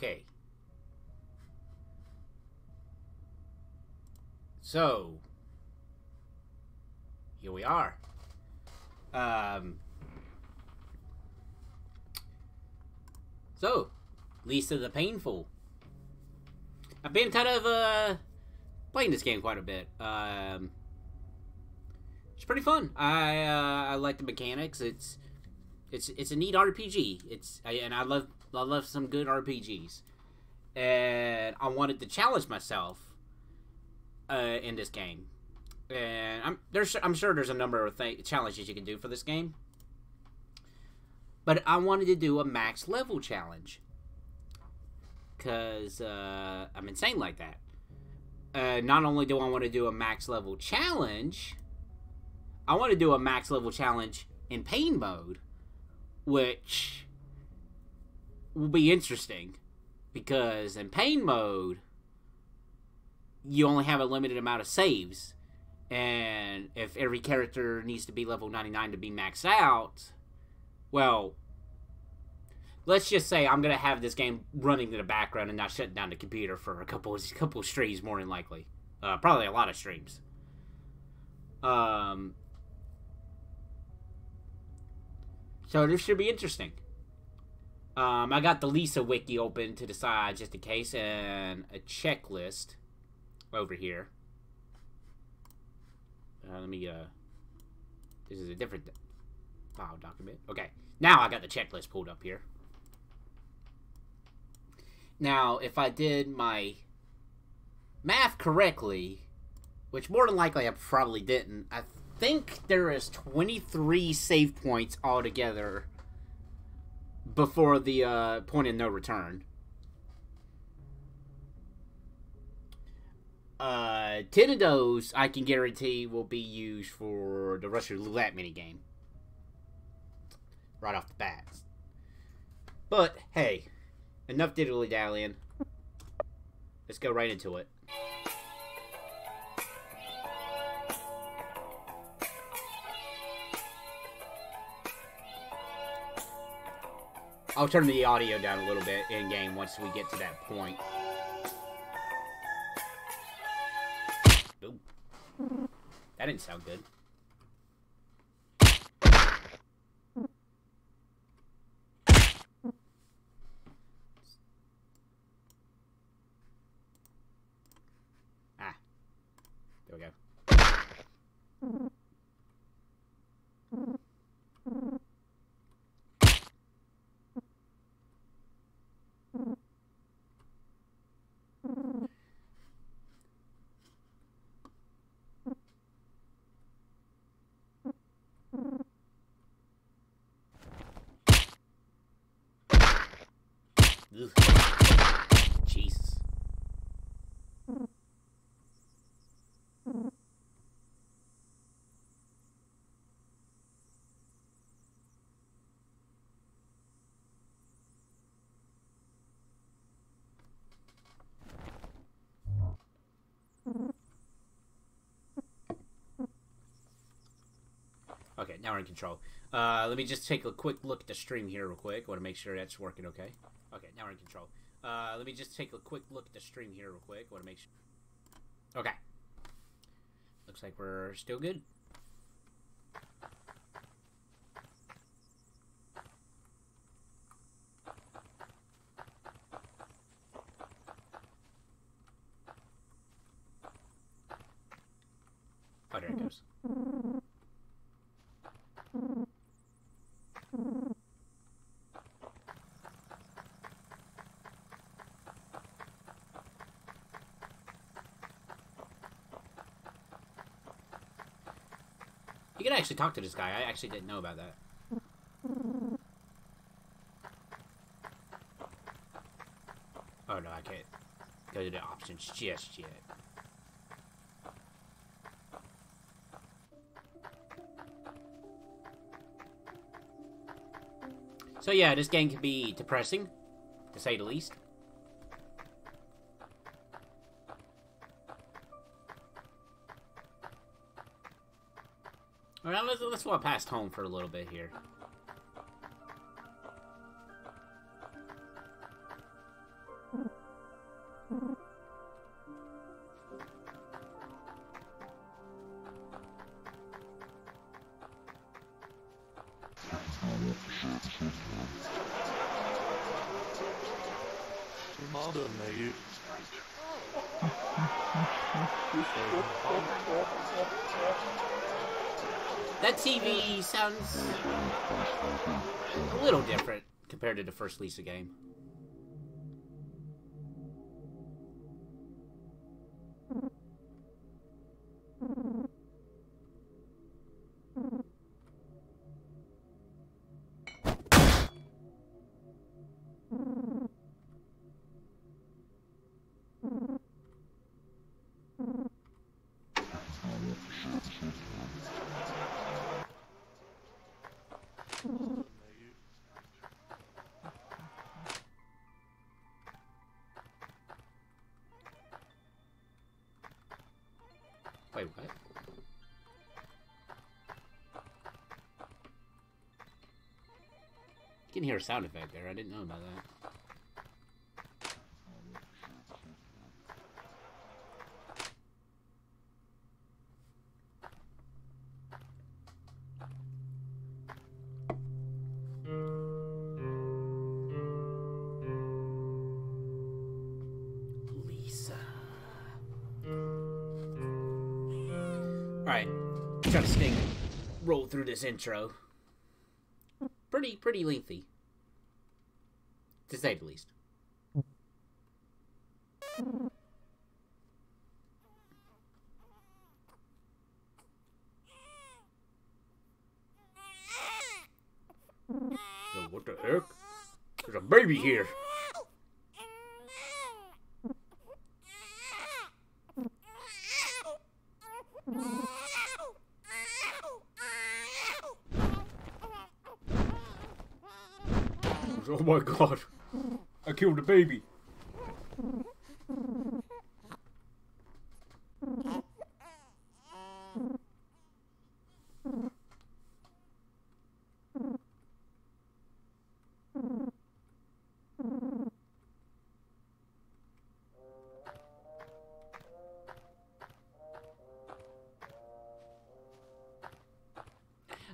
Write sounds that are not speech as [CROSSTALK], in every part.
Okay. So, here we are. Um, so, Lisa the Painful. I've been kind of uh, playing this game quite a bit. Um, it's pretty fun. I uh, I like the mechanics. It's it's it's a neat RPG. It's and I love I love some good RPGs, and I wanted to challenge myself uh, in this game. And I'm there's I'm sure there's a number of th- challenges you can do for this game, but I wanted to do a max level challenge because uh, I'm insane like that. Uh, not only do I want to do a max level challenge, I want to do a max level challenge in pain mode, which will be interesting because in pain mode you only have a limited amount of saves. And if every character needs to be level 99 to be maxed out well let's just say i'm going to have this game running in the background and not shutting down the computer for a couple of, [LAUGHS] couple of streams more than likely. Uh, probably a lot of streams. Um so this should be interesting um, I got the Lisa wiki open to the side just in case, and a checklist over here. Uh, let me, uh, this is a different file document. Okay, now I got the checklist pulled up here. Now, if I did my math correctly, which more than likely I probably didn't, I think there is 23 save points altogether before the uh, point of no return. Uh, 10 of those I can guarantee will be used for the Russian roulette minigame. Right off the bat. But, hey, enough diddly dallying. Let's go right into it. I'll turn the audio down a little bit in game once we get to that point. Ooh. That didn't sound good. Ah. There we go. Ugh. Jesus. Okay, now we're in control. Uh, let me just take a quick look at the stream here real quick. want to make sure that's working okay. Okay, now we're in control. Uh, let me just take a quick look at the stream here real quick. want to make sure. Okay. Looks like we're still good. Can actually talk to this guy. I actually didn't know about that. Oh no, I can't go to the options just yet. So yeah, this game can be depressing, to say the least. Let's, walk past home for a little bit here. First Lisa game. Wait, what? You can hear a sound effect there. I didn't know about that. Intro. Pretty pretty lengthy. To say the least. What the heck? There's a baby here. Oh my god. I killed a baby.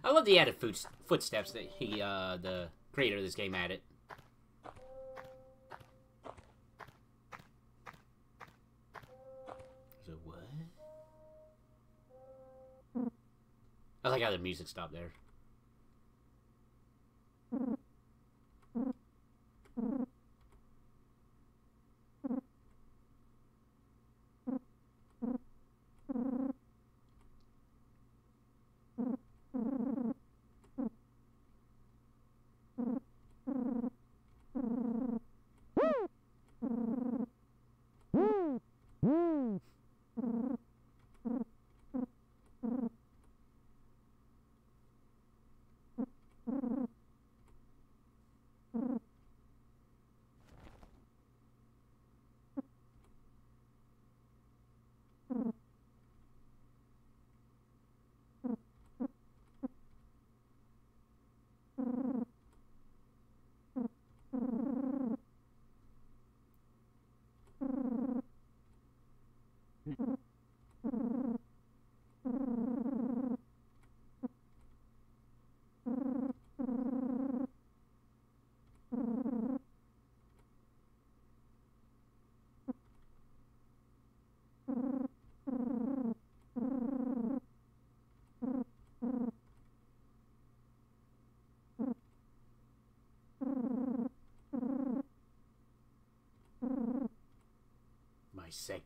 I love the added footsteps that he, uh, the creator of this game added. Music stop there.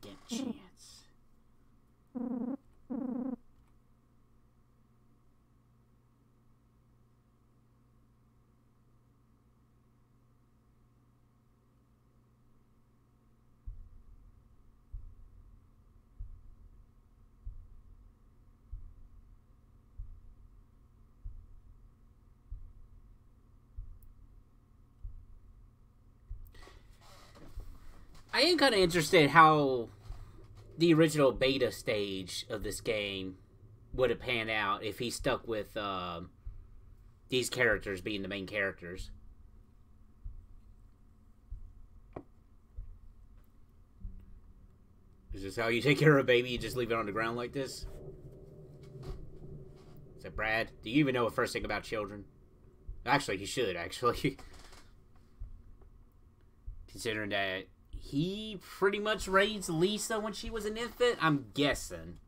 Second chance. I am kind of interested how the original beta stage of this game would have panned out if he stuck with um these characters being the main characters. Is this how you take care of a baby? You just leave it on the ground like this? Is that Brad? Do you even know a first thing about children? Actually, he should, actually. [LAUGHS] Considering that he pretty much raised Lisa when she was an infant. I'm guessing.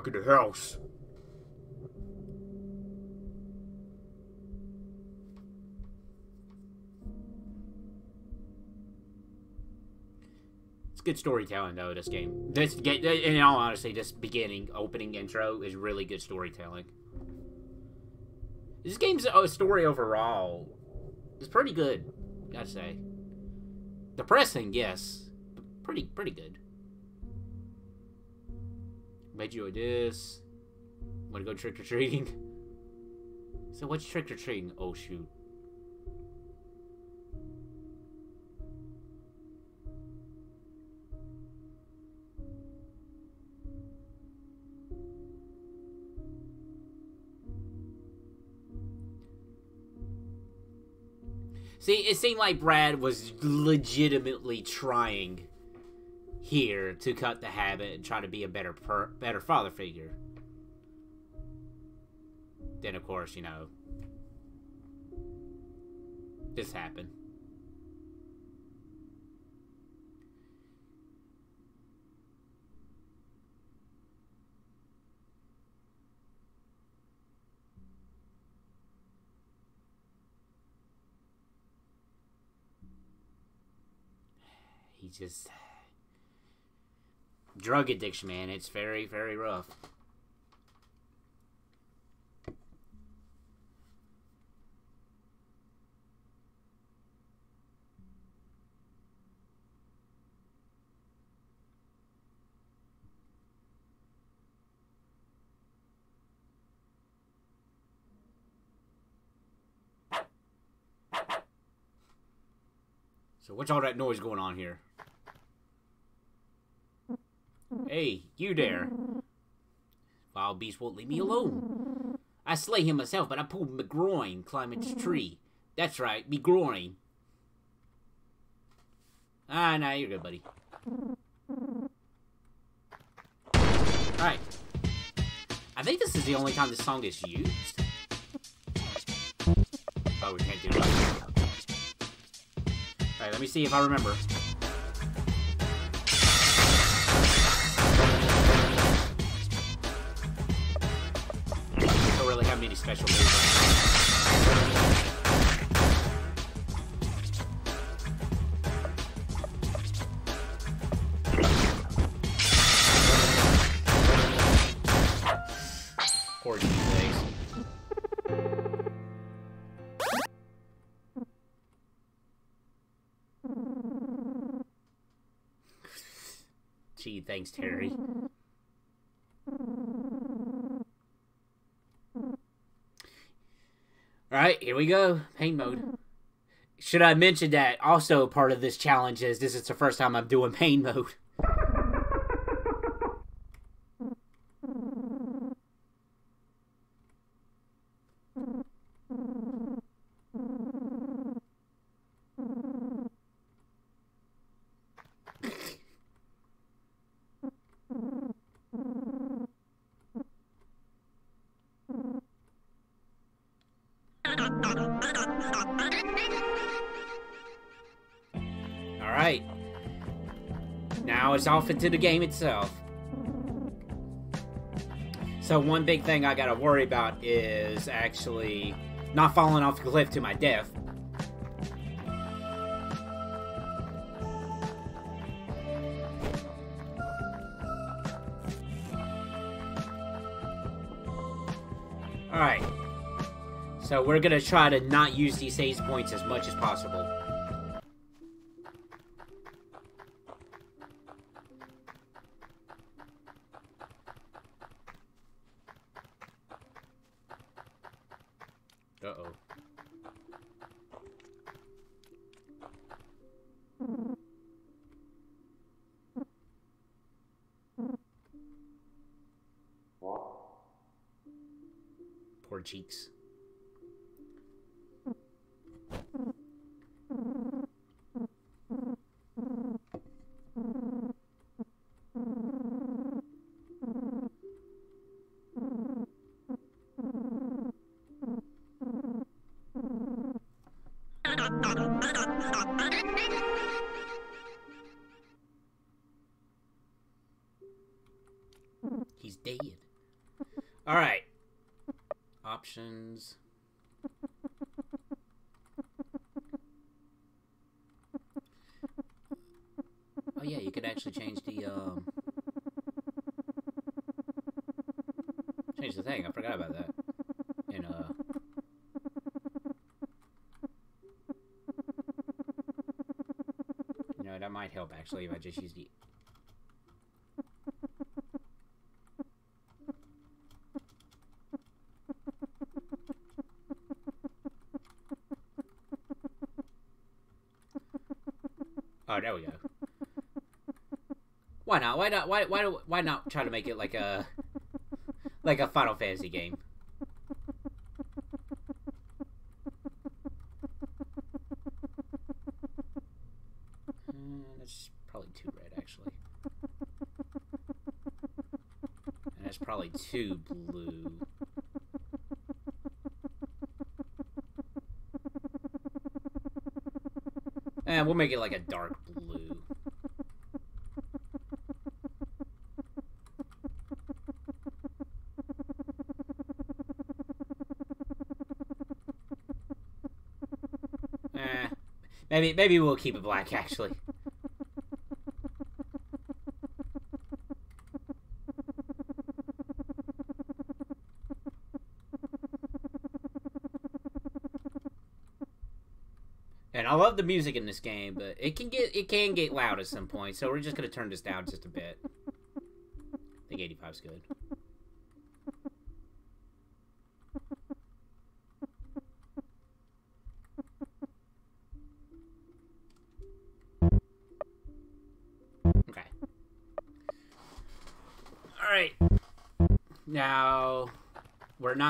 Back in the house. It's good storytelling though. This game, this get in all honesty, this beginning opening intro is really good storytelling. This game's uh, story overall is pretty good, I'd say. Depressing, yes, but pretty pretty good. Made you this. Wanna go trick or treating? [LAUGHS] So what's trick or treating? Oh shoot. See, it seemed like Brad was legitimately trying here to cut the habit and try to be a better per, better father figure. Then of course, you know, this happened. [SIGHS] He just drug addiction, man. It's very, very rough. So what's all that noise going on here? Hey, you there. Wild beast won't leave me alone. I slay him myself, but I pulled my groin climbing this tree. That's right, me groin. Ah, nah, you're good, buddy. Alright. I think this is the only time this song is used. Oh, we can't do that. Alright, let me see if I remember. Have many special moves. Gee, thanks, Terry. Alright, here we go. Pain mode. Should I mention that also part of this challenge is this is the first time I'm doing pain mode. Into the game itself. So one big thing I gotta worry about is actually not falling off the cliff to my death. Alright. So we're gonna try to not use these save points as much as possible. Cheeks. Oh yeah, you could actually change the um change the thing. I forgot about that. In uh You know, that might help actually if I just use the Oh, there we go. Why not? Why not? Why why do- why not try to make it like a like a Final Fantasy game? Uh, that's probably too red, actually. And that's probably too blue. Eh, we'll make it like a dark blue. Eh, maybe maybe we'll keep it black actually. And I love the music in this game, but it can get it can get loud at some point, so we're just gonna turn this down just a bit.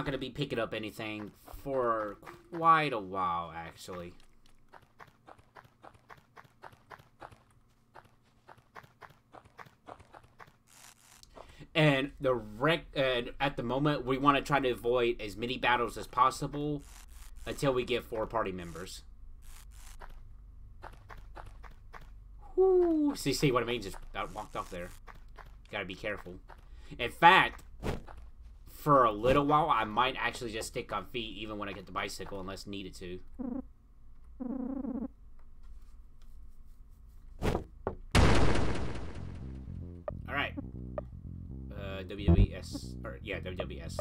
Not going to be picking up anything for quite a while, actually. And the and at the moment, we want to try to avoid as many battles as possible until we get four party members. Whoo! See, see what I mean? Just walked off there. Gotta be careful. In fact, for a little while, I might actually just stick on feet even when I get the bicycle unless needed to. Alright. Uh, WWS. Or, yeah, WWS.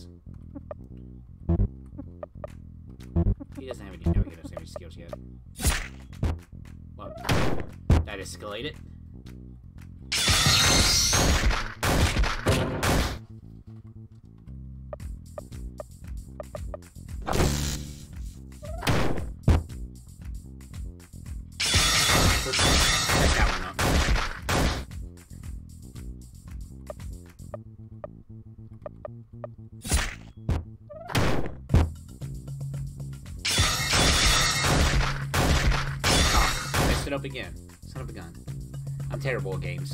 He doesn't have any, no, he doesn't have any skills yet. What? That escalated? Up again. Son of a gun. I'm terrible at games.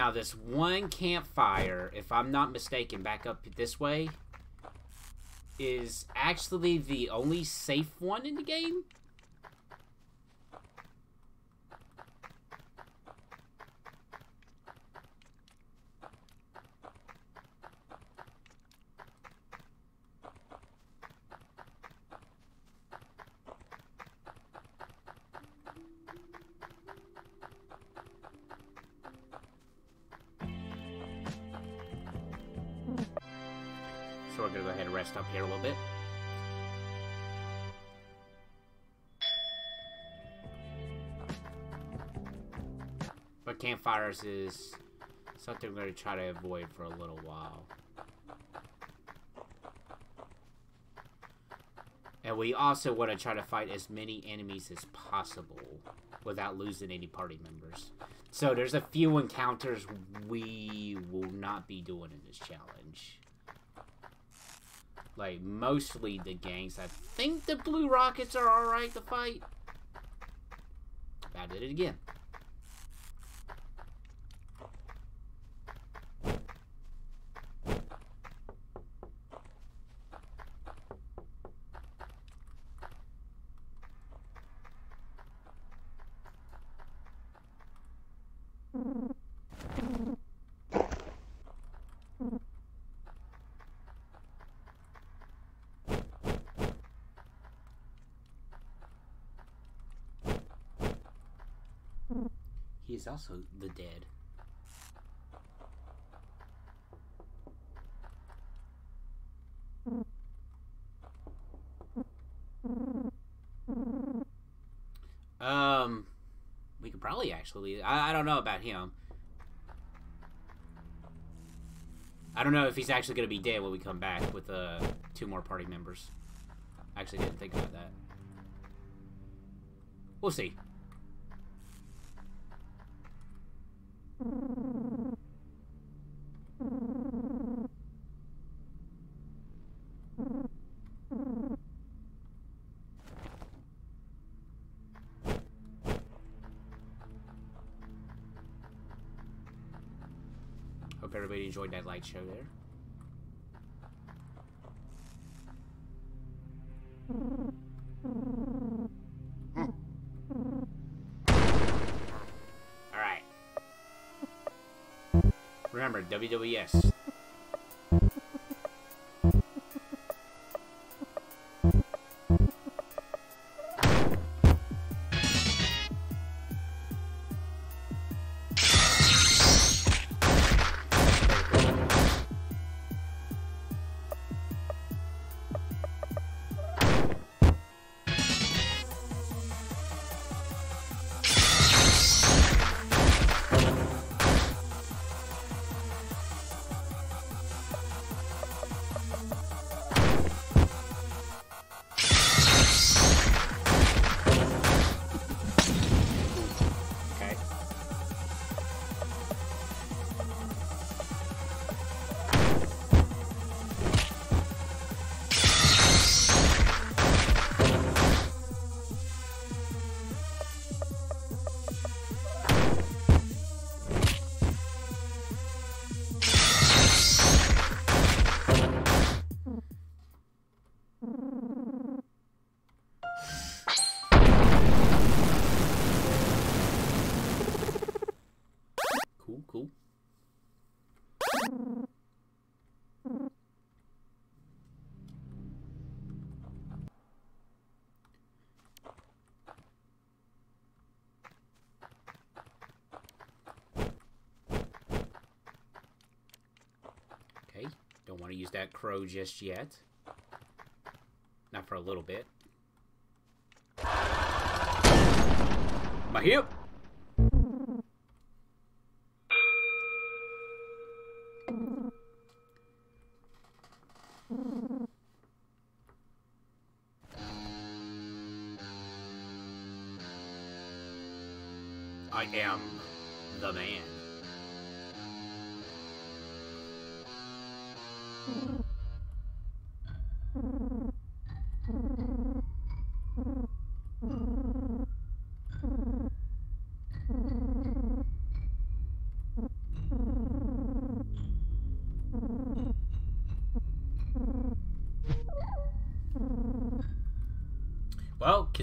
Now, this one campfire, if I'm not mistaken, back up this way, is actually the only safe one in the game. Campfires is something we're gonna try to avoid for a little while. And we also want to try to fight as many enemies as possible without losing any party members. So there's a few encounters we will not be doing in this challenge. Like, mostly the gangs. I think the Blue Rockets are alright to fight. I did it again. He is also the dead. Um, we could probably actually. I, I don't know about him. I don't know if he's actually going to be dead when we come back with uh, two more party members. I actually didn't think about that. We'll see. Enjoyed show there. Remember, WWS. Use that crow just yet. Not for a little bit. My hip! I am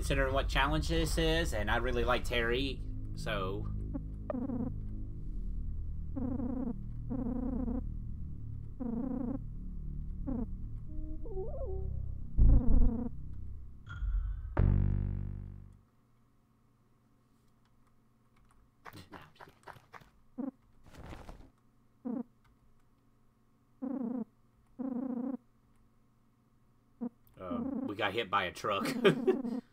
considering what challenge this is, and I really like Terry, so uh, kidding. got hit by a truck. [LAUGHS]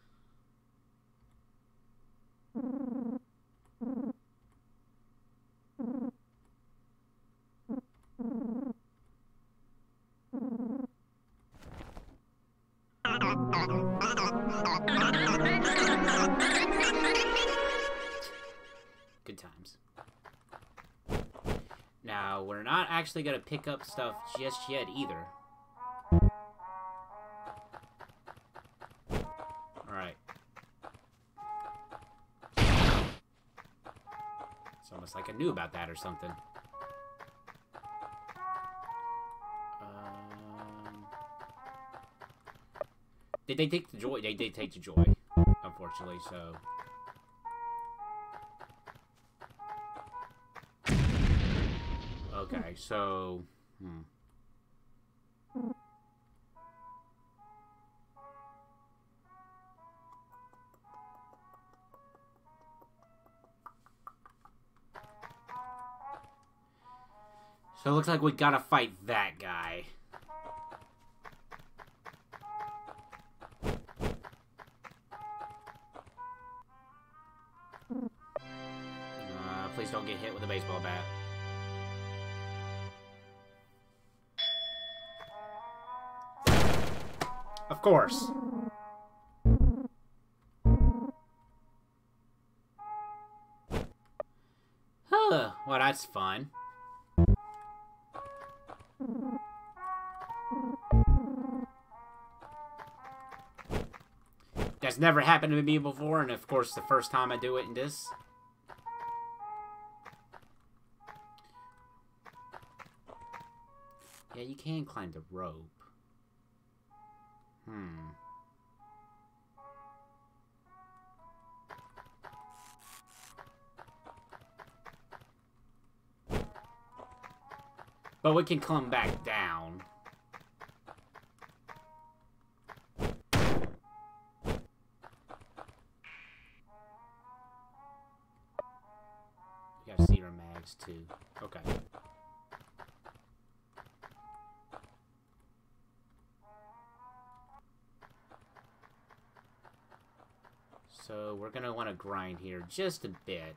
actually going to pick up stuff just yet either. Alright. It's almost like I knew about that or something. Um, did they take the joy? They did take the joy, unfortunately, so... Okay, so... Hmm. So it looks like we gotta fight that guy. Course. Huh, well that's fun. That's never happened to me before, and of course the first time I do it in this. Yeah, you can climb the rope. But we can come back down. We got cedar mags too. Okay. So we're gonna want to grind here just a bit.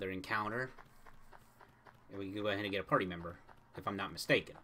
Another encounter. And we can go ahead and get a party member, if I'm not mistaken.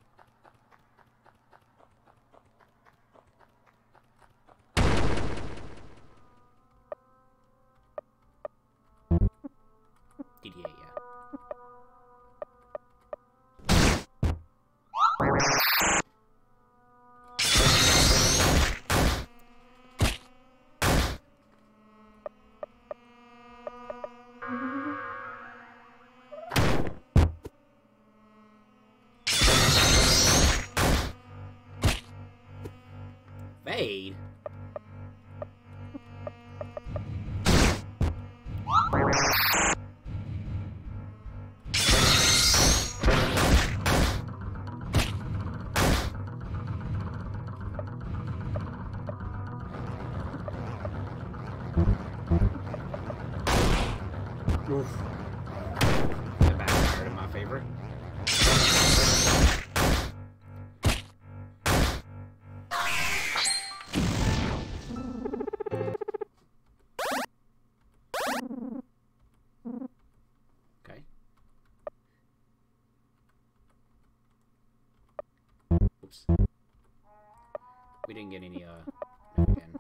We didn't get any, uh, [LAUGHS] again.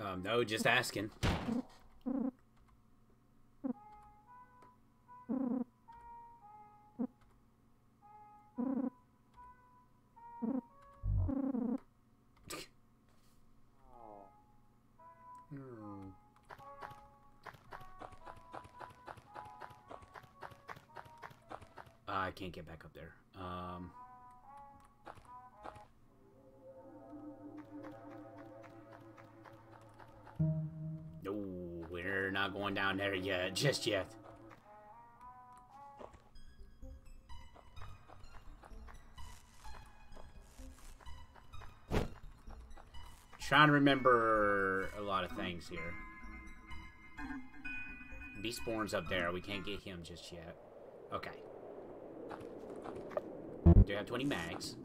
Um, no, just asking. Can't get back up there. Um... No, we're not going down there yet, just yet. Trying to remember a lot of things here. Beastborn's up there. We can't get him just yet. Okay. Do you have 20 mags.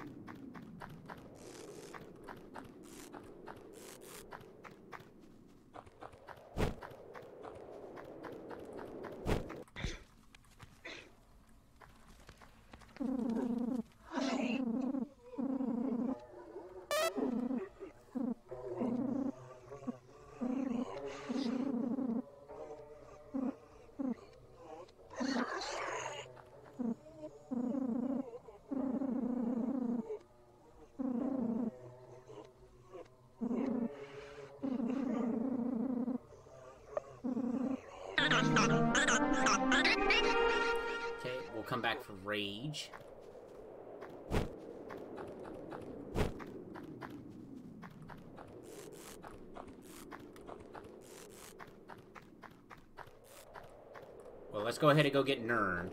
Rage. Well, let's go ahead and go get Nern.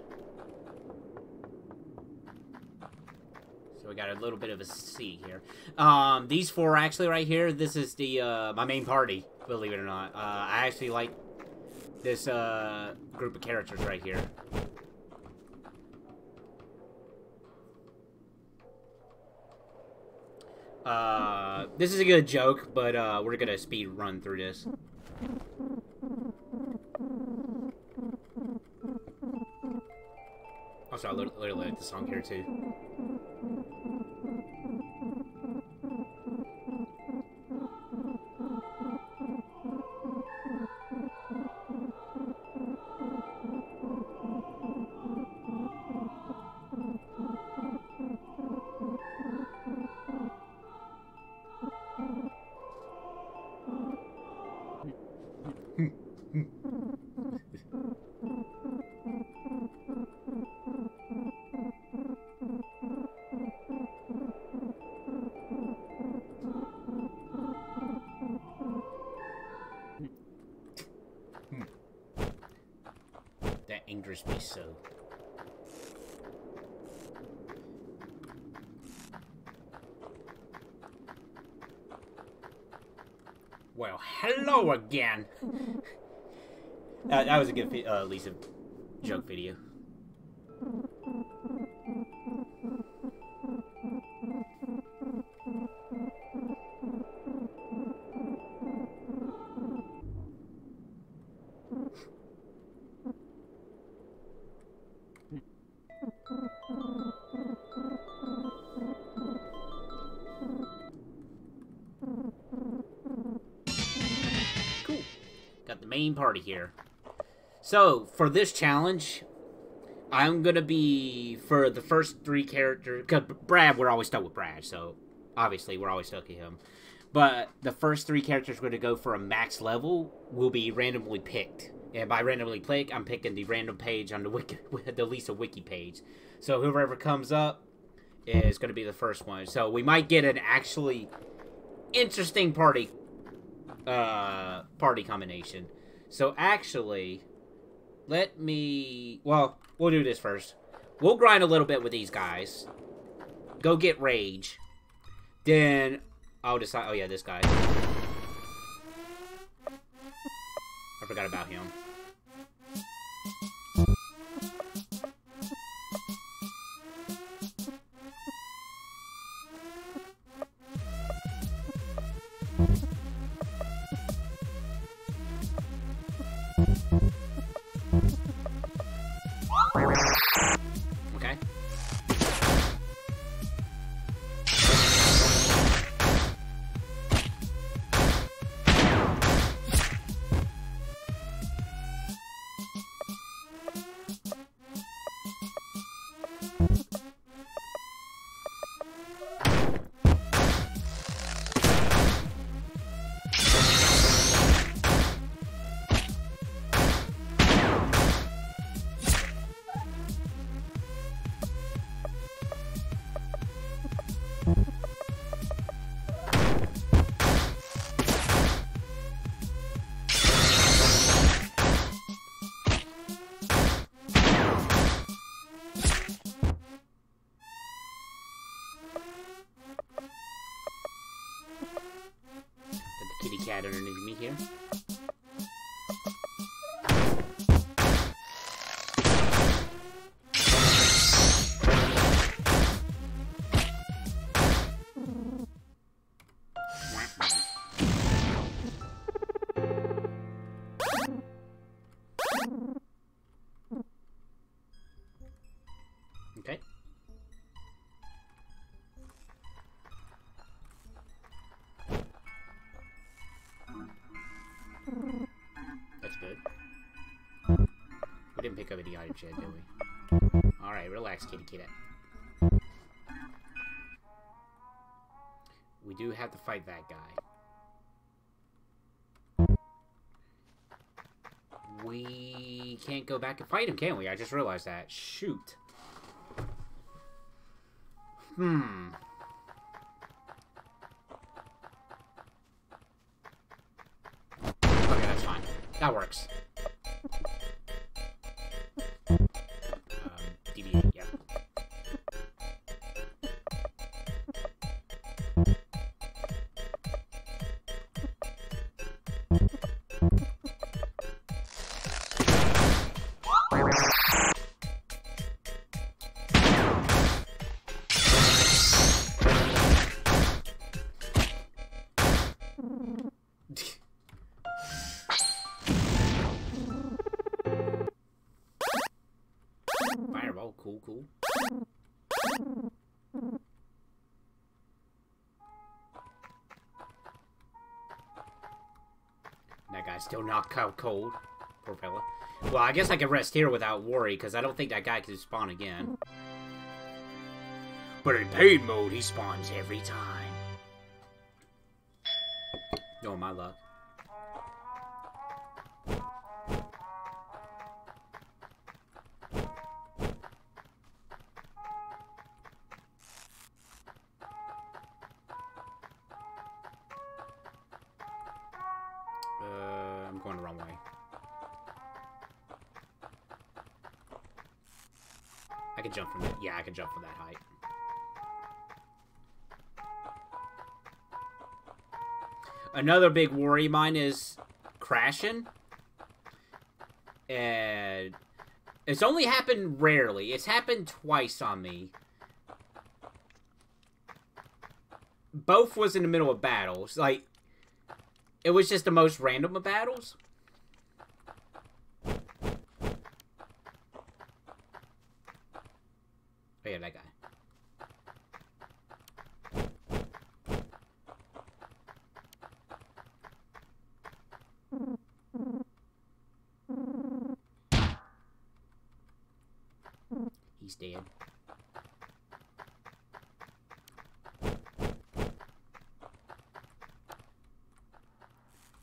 So we got a little bit of a C here. Um, these four actually right here, this is the, uh, my main party, believe it or not. Uh, I actually like this, uh, group of characters right here. Uh, this is a good joke, but, uh, we're gonna speed run through this. Also, I literally like the song here, too. Again. that, that was a good uh, Lisa joke video. Party here. So, for this challenge, I'm gonna be for the first three characters. Cause Brad, we're always stuck with Brad, so obviously we're always stuck with him. But the first three characters we're gonna go for a max level will be randomly picked. And by randomly pick, I'm picking the random page on the wiki, [LAUGHS] the Lisa wiki page. So whoever comes up is gonna be the first one. So we might get an actually interesting party, uh, party combination. So actually, let me. Well, we'll do this first. We'll grind a little bit with these guys. Go get rage. Then I'll decide. Oh yeah, this guy. I forgot about him. underneath me here. Pick up items yet, did we? Alright, relax, kitty kitty. We do have to fight that guy. We can't go back and fight him, can we? I just realized that. Shoot. Hmm. Okay, that's fine. That works. Knocked out cold. Poor fella. Well, I guess I can rest here without worry, because I don't think that guy can spawn again. But in pain mode, he spawns every time. Oh, my luck. Another big worry mine is crashing. And it's only happened rarely. It's happened twice on me. Both was in the middle of battles. Like, it was just the most random of battles. Oh yeah, that guy. He's dead.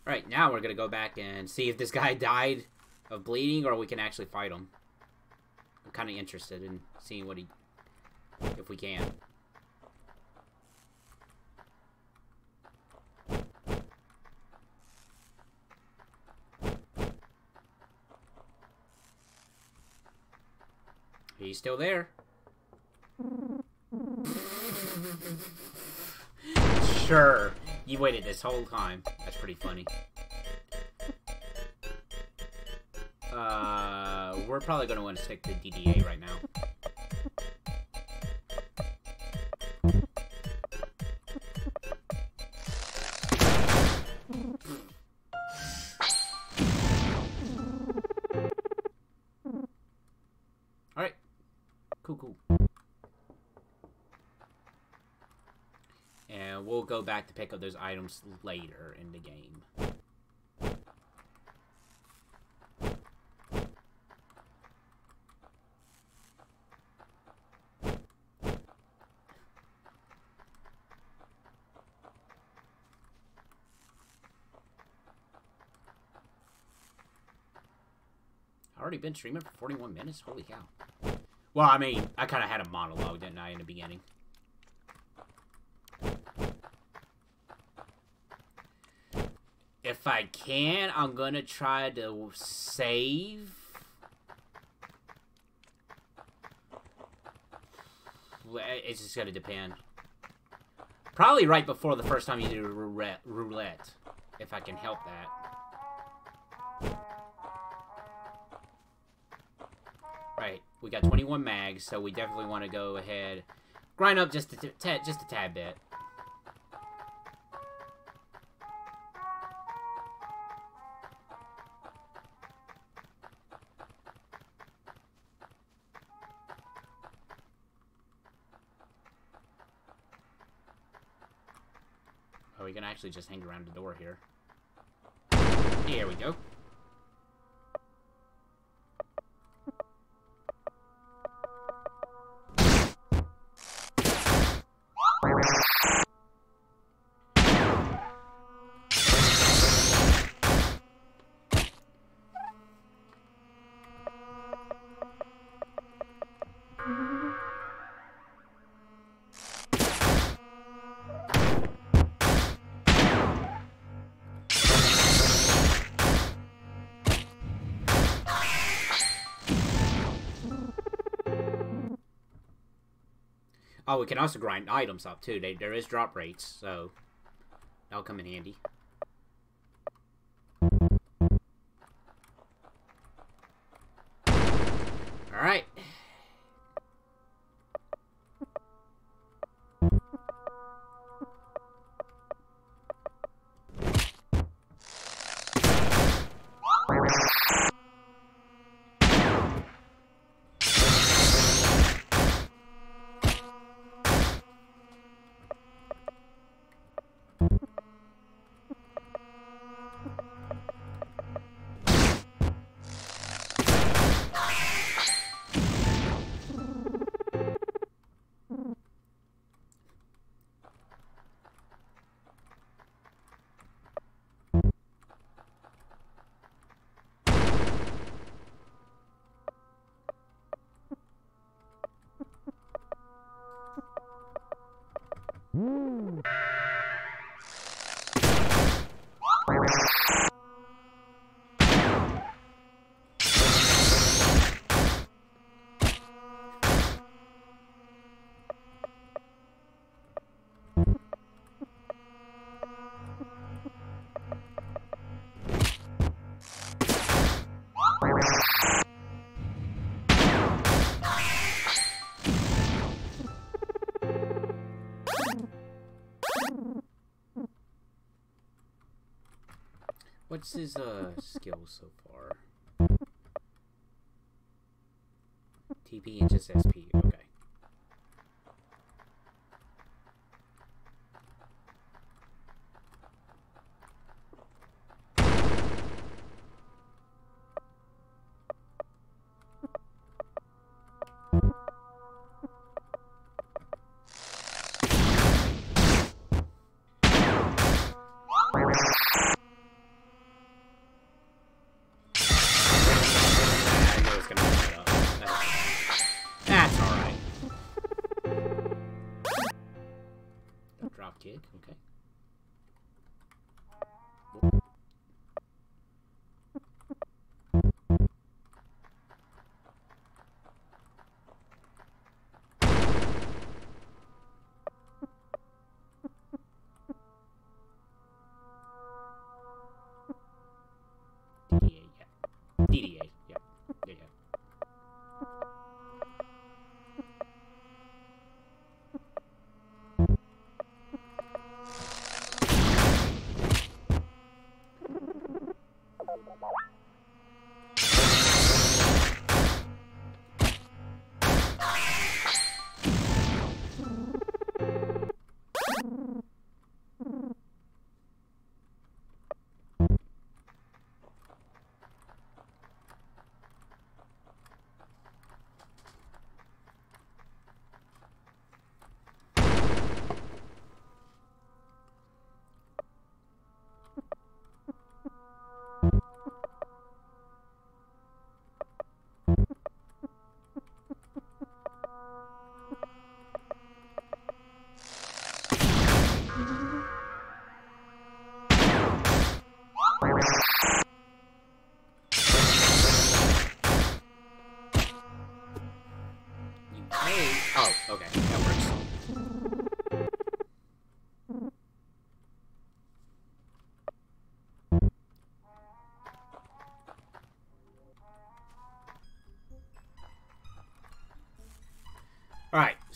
Right, now we're gonna go back and see if this guy [LAUGHS] died of bleeding or we can actually fight him. I'm kind of interested in seeing what he... if we can. He's still there. [LAUGHS] sure. You waited this whole time. That's pretty funny. Uh, we're probably going to want to stick to DDA right now. Alright. Cool, cool. And we'll go back to pick up those items later in the game. Been streaming for 41 minutes? Holy cow. Well, I mean, I kind of had a monologue, didn't I, in the beginning? If I can, I'm gonna try to save. It's just gonna depend. Probably right before the first time you do roulette. if I can help that. Got 21 mags, so we definitely want to go ahead, grind up just a, just a tad bit. Oh, we can actually just hang around the door here. Here we go. Oh, we can also grind items up too. They, there is drop rates, so that'll come in handy. What's his uh skill so far? TP and just SP.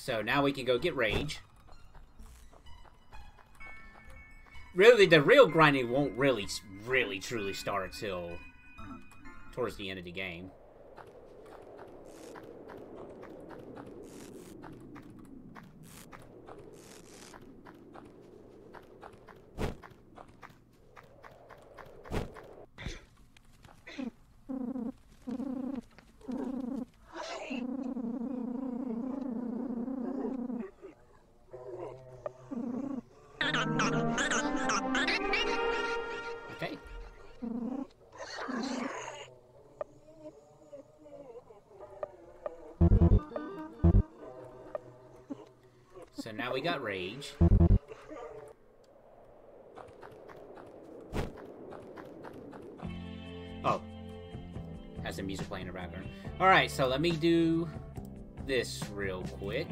So now we can go get Rage. Really, the real grinding won't really, really, truly start until towards the end of the game. Rage. Oh. Has the music playing in the background. Alright, so let me do this real quick.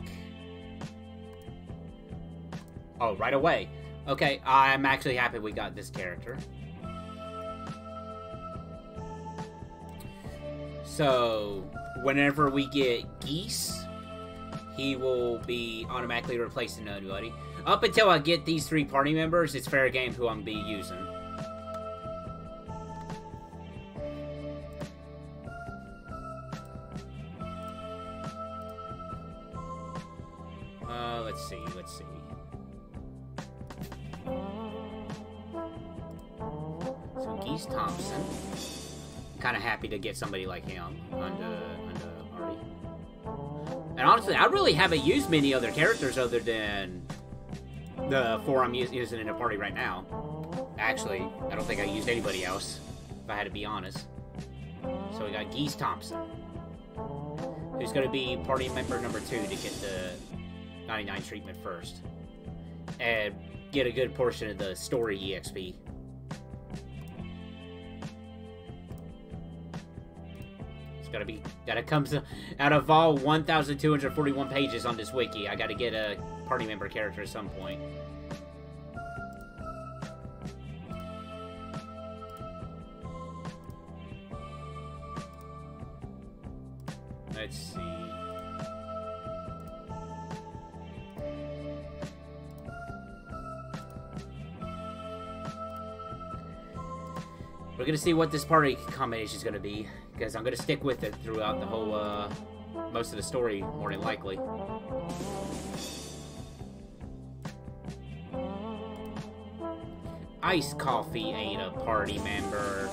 Oh, right away. Okay, I'm actually happy we got this character. So, whenever we get Geese, he will be automatically replaced replacing nobody. Up until I get these three party members, it's fair game who I'm be using. Uh, let's see, let's see. So Geese Thompson. Kind of happy to get somebody like him And honestly, I really haven't used many other characters other than the four I'm using in a party right now. Actually, I don't think I used anybody else, if I had to be honest. So we got Geese Thompson, who's going to be party member number two to get the 99 treatment first. And get a good portion of the story EXP. Gotta be, gotta come to, out of all 1,241 pages on this wiki, I gotta get a party member character at some point. We're gonna see what this party combination is gonna be, because I'm gonna stick with it throughout the whole, uh, most of the story, more than likely. Ice Coffee ain't a party member.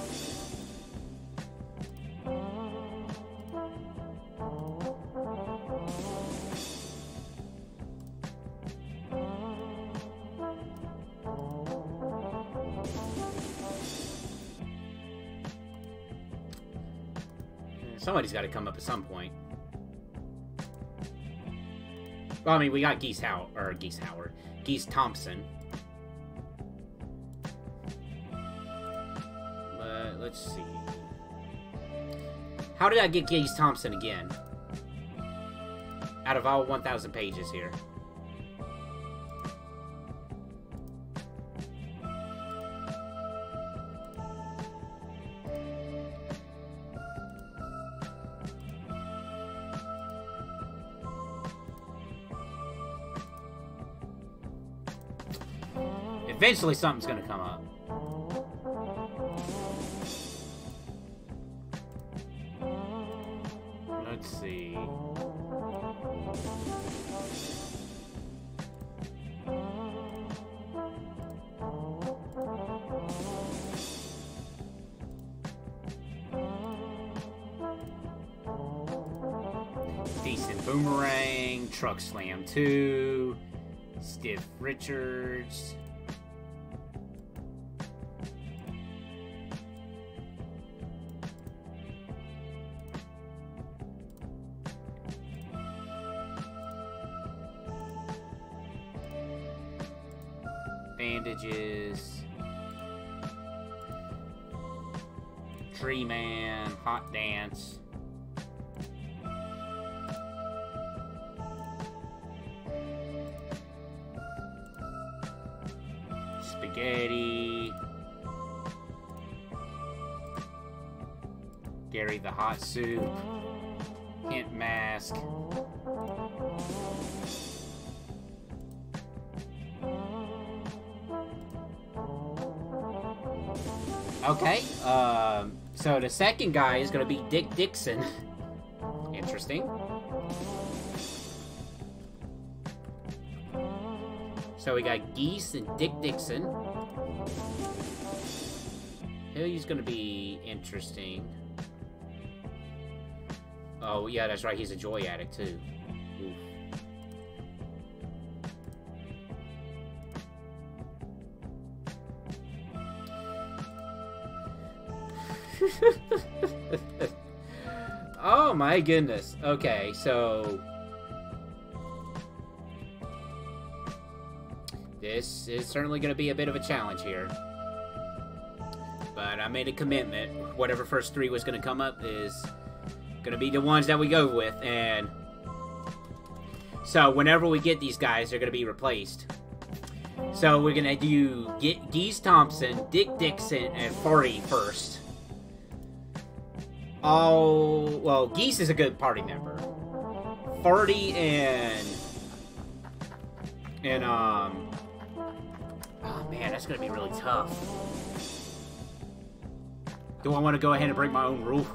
Somebody's got to come up at some point. Well, I mean, we got Geese How or Geese Howard, Geese Thompson. But let's see. How did I get Geese Thompson again? Out of all 1,000 pages here. Eventually something's gonna come up. Let's see. Decent Boomerang, Truck Slam 2, Stiff Richards. Hot Dance. Spaghetti. Gary the Hot Soup. So the second guy is gonna be Dick Dixon. [LAUGHS] Interesting. So we got Geese and Dick Dixon. Who's gonna be interesting? Oh, yeah, that's right, he's a joy addict, too. Oof. My goodness. Okay, so this is certainly going to be a bit of a challenge here. But I made a commitment. Whatever first three was going to come up is going to be the ones that we go with. And so whenever we get these guys, they're going to be replaced. So we're going to do Geese Thompson, Dick Dixon, and Farty first. Oh, well, Geese is a good party member. Farty and... And, um... Oh, man, that's gonna be really tough. Do I want to go ahead and break my own rule?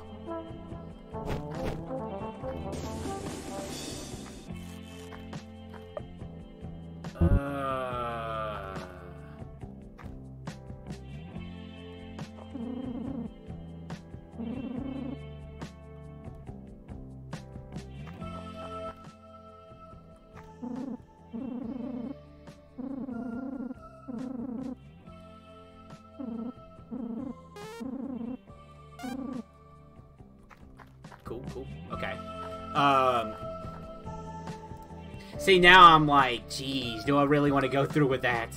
See, now I'm like, geez, do I really want to go through with that?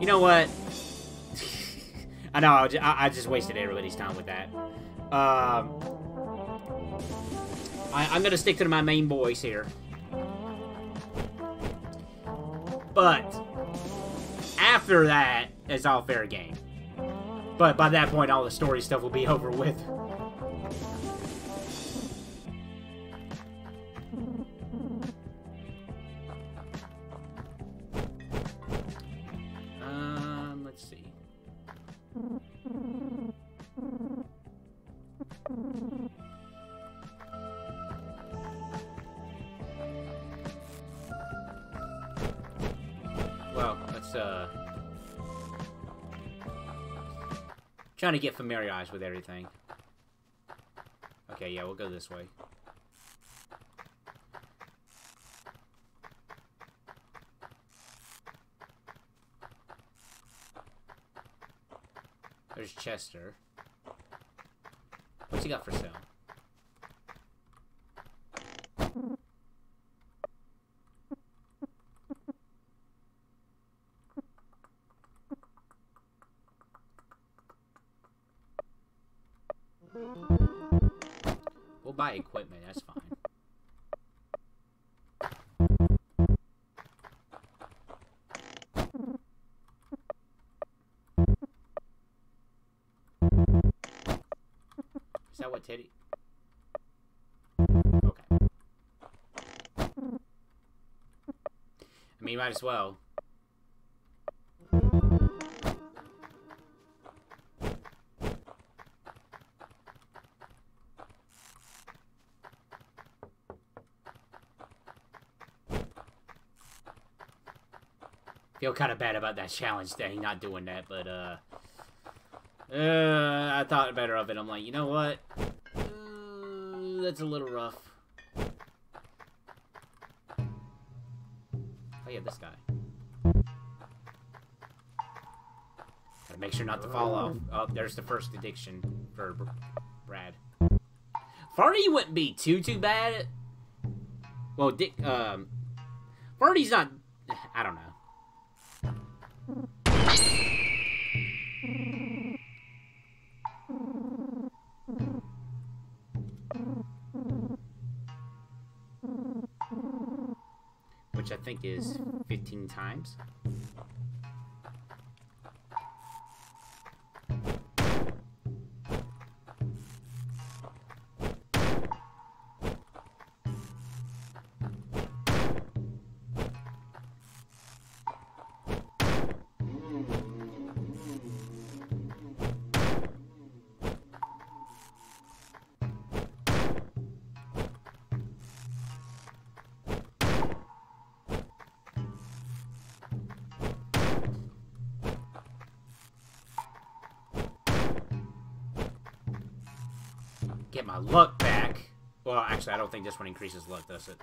You know what? [LAUGHS] I know, I, ju- I just wasted everybody's time with that. Um, I, I'm gonna stick to my main boys here. But after that, it's all fair game. But by that point, all the story stuff will be [LAUGHS] over with. Um, let's see. Well, let's uh trying to get familiarized with everything. Okay, yeah, we'll go this way. There's Chester. What's he got for sale? Teddy? Okay. I mean, might as well. Feel kind of bad about that challenge thing, not doing that, but, uh... Uh, I thought better of it. I'm like, you know what? That's a little rough. Oh yeah, this guy. Gotta make sure not to fall off. Oh, there's the first addiction for Brad. Farty wouldn't be too too bad. Well, Dick, um, Farty's not. Is 15 times. Actually, I don't think this one increases luck, does it?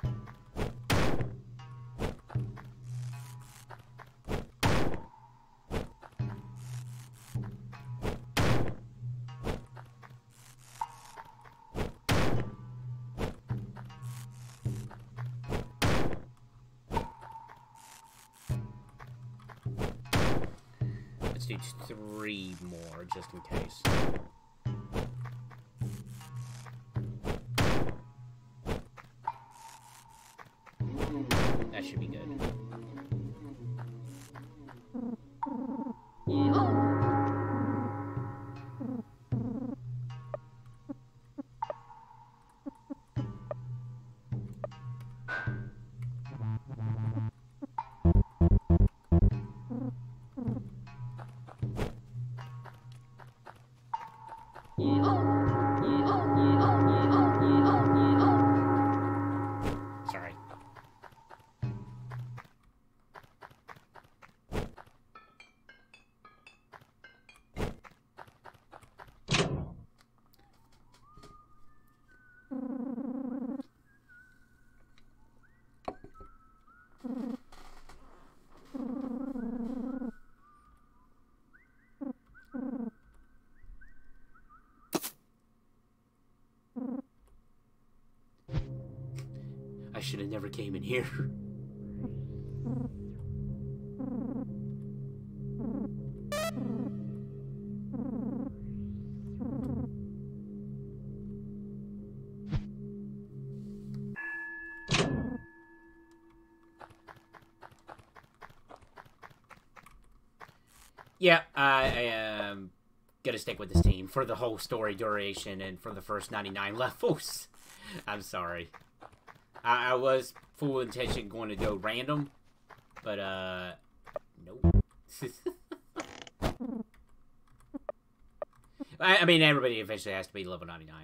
Let's do three more, just in case. I should have never came in here. Yeah, I, I am gonna stick with this team for the whole story duration and for the first 99 [LAUGHS] levels. I'm sorry. I, I was full intention going to go random, but uh, nope. [LAUGHS] I, I mean, everybody eventually has to be level 99.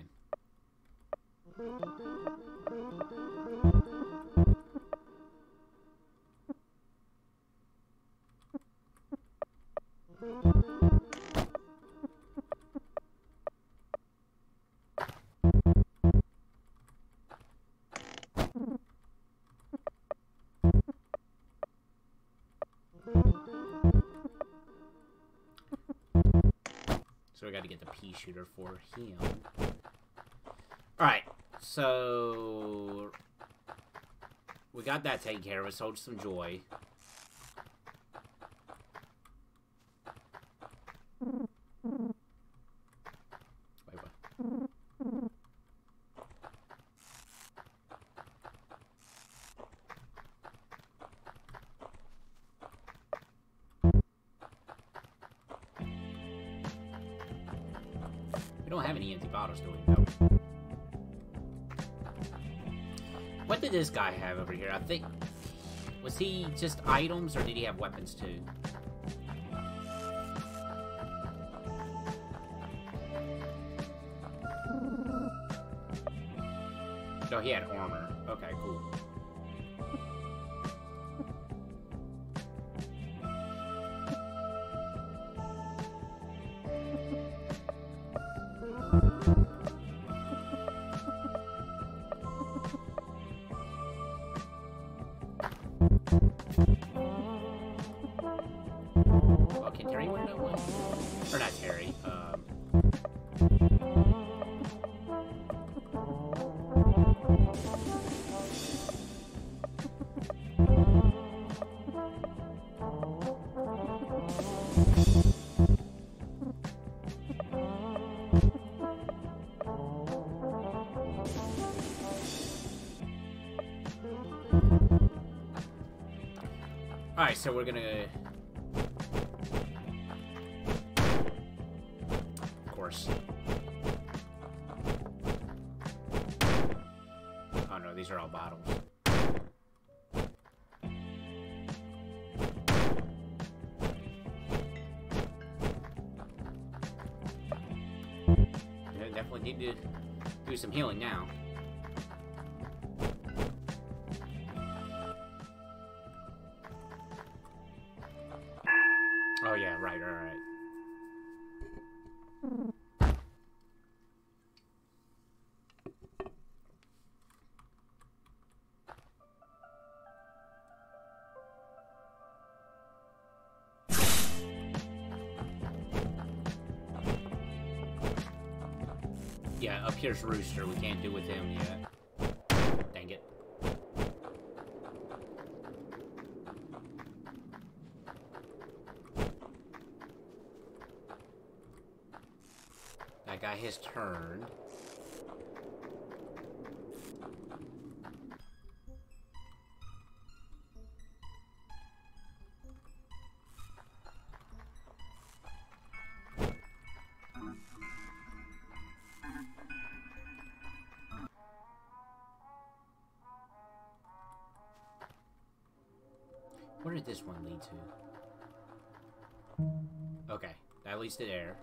For him. Alright, so... We got that taken care of. Sold some joy. What did this guy have over here? I think... Was he just items, or did he have weapons, too? No, he had armor. Okay, cool. So we're gonna... Of course. Oh no, these are all bottles. Definitely need to do some healing now. Up here's Rooster. We can't do with him yet. Dang it. That guy has turned. Where did this one lead to? Okay, that leads to there.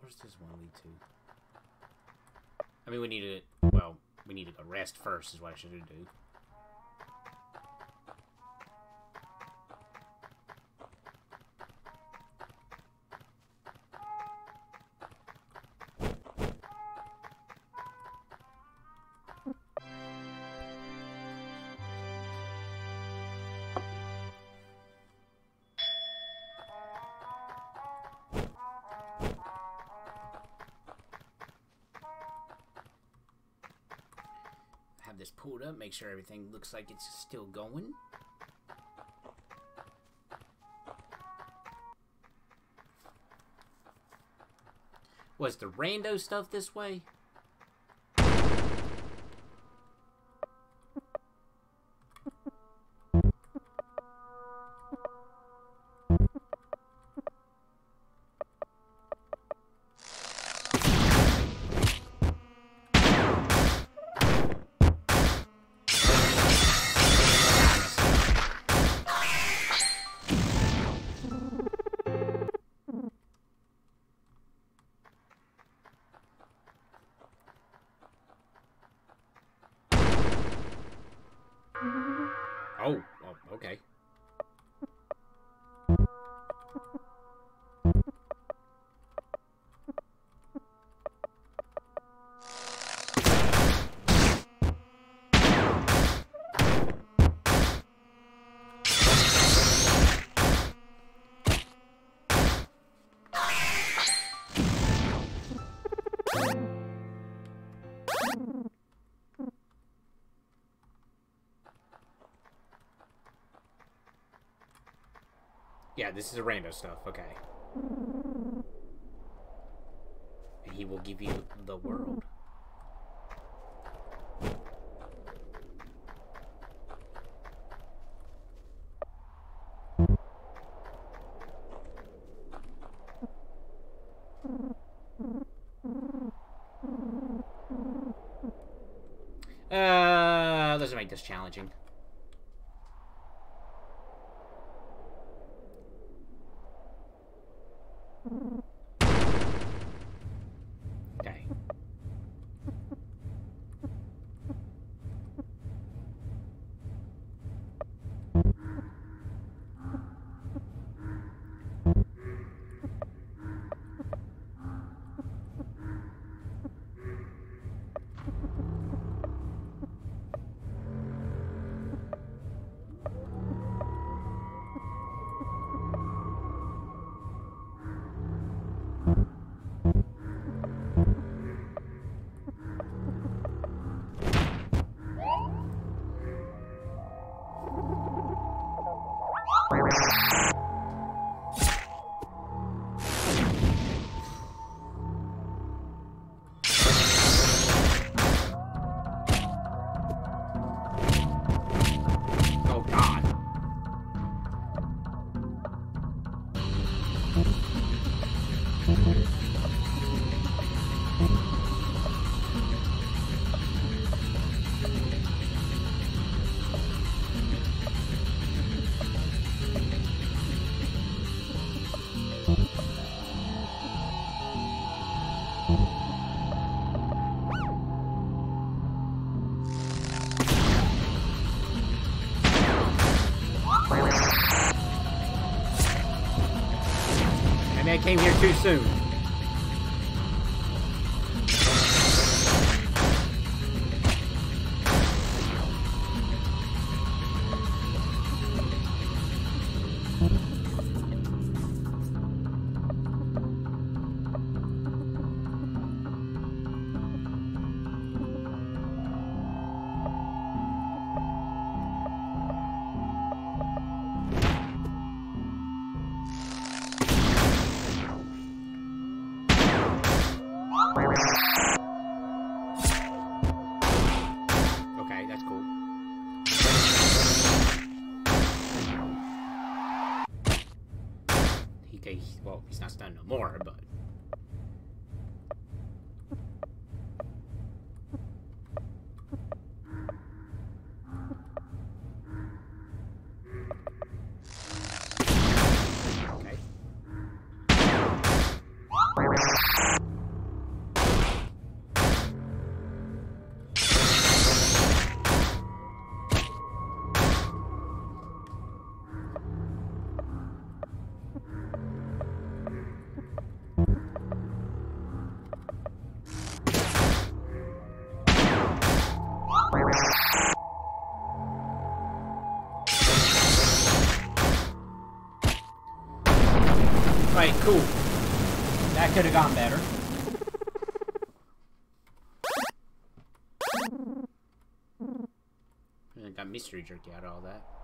Where's this one lead to? I mean, we need to, well, we need to rest first is what I should do. Make sure everything looks like it's still going. Was the rando stuff this way? Yeah, this is a rando stuff, okay. And he will give you the world. Uh, let's make this challenging. Came here too soon. He's could have gone better. I got mystery jerky out of all that.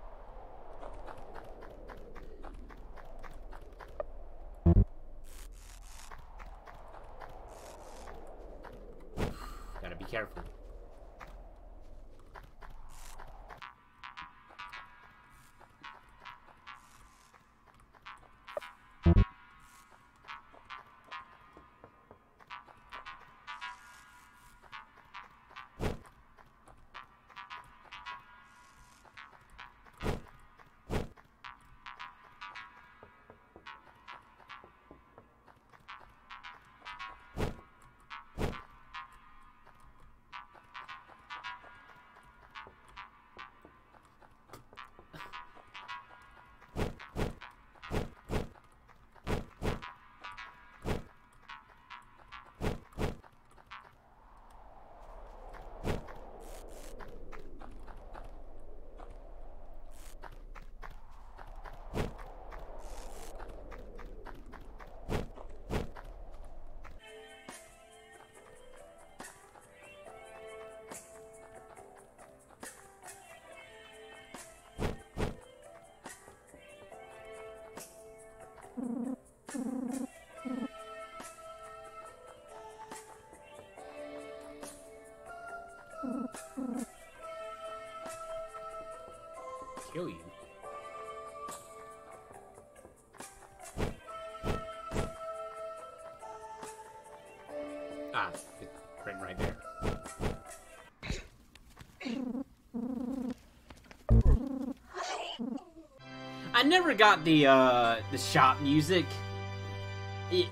Kill you. Ah, written right there. I never got the uh the shop music. It,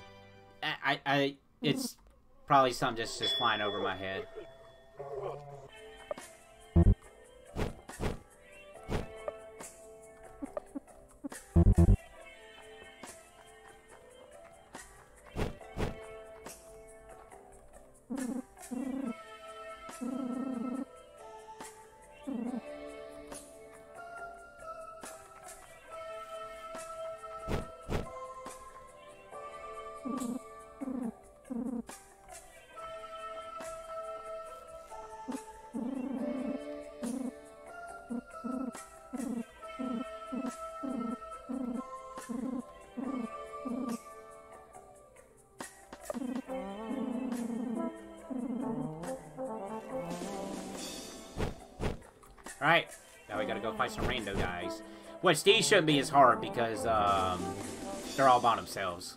I, I it's probably something just just flying over my head. Fight some rando guys. Which these shouldn't be as hard because um, they're all by themselves.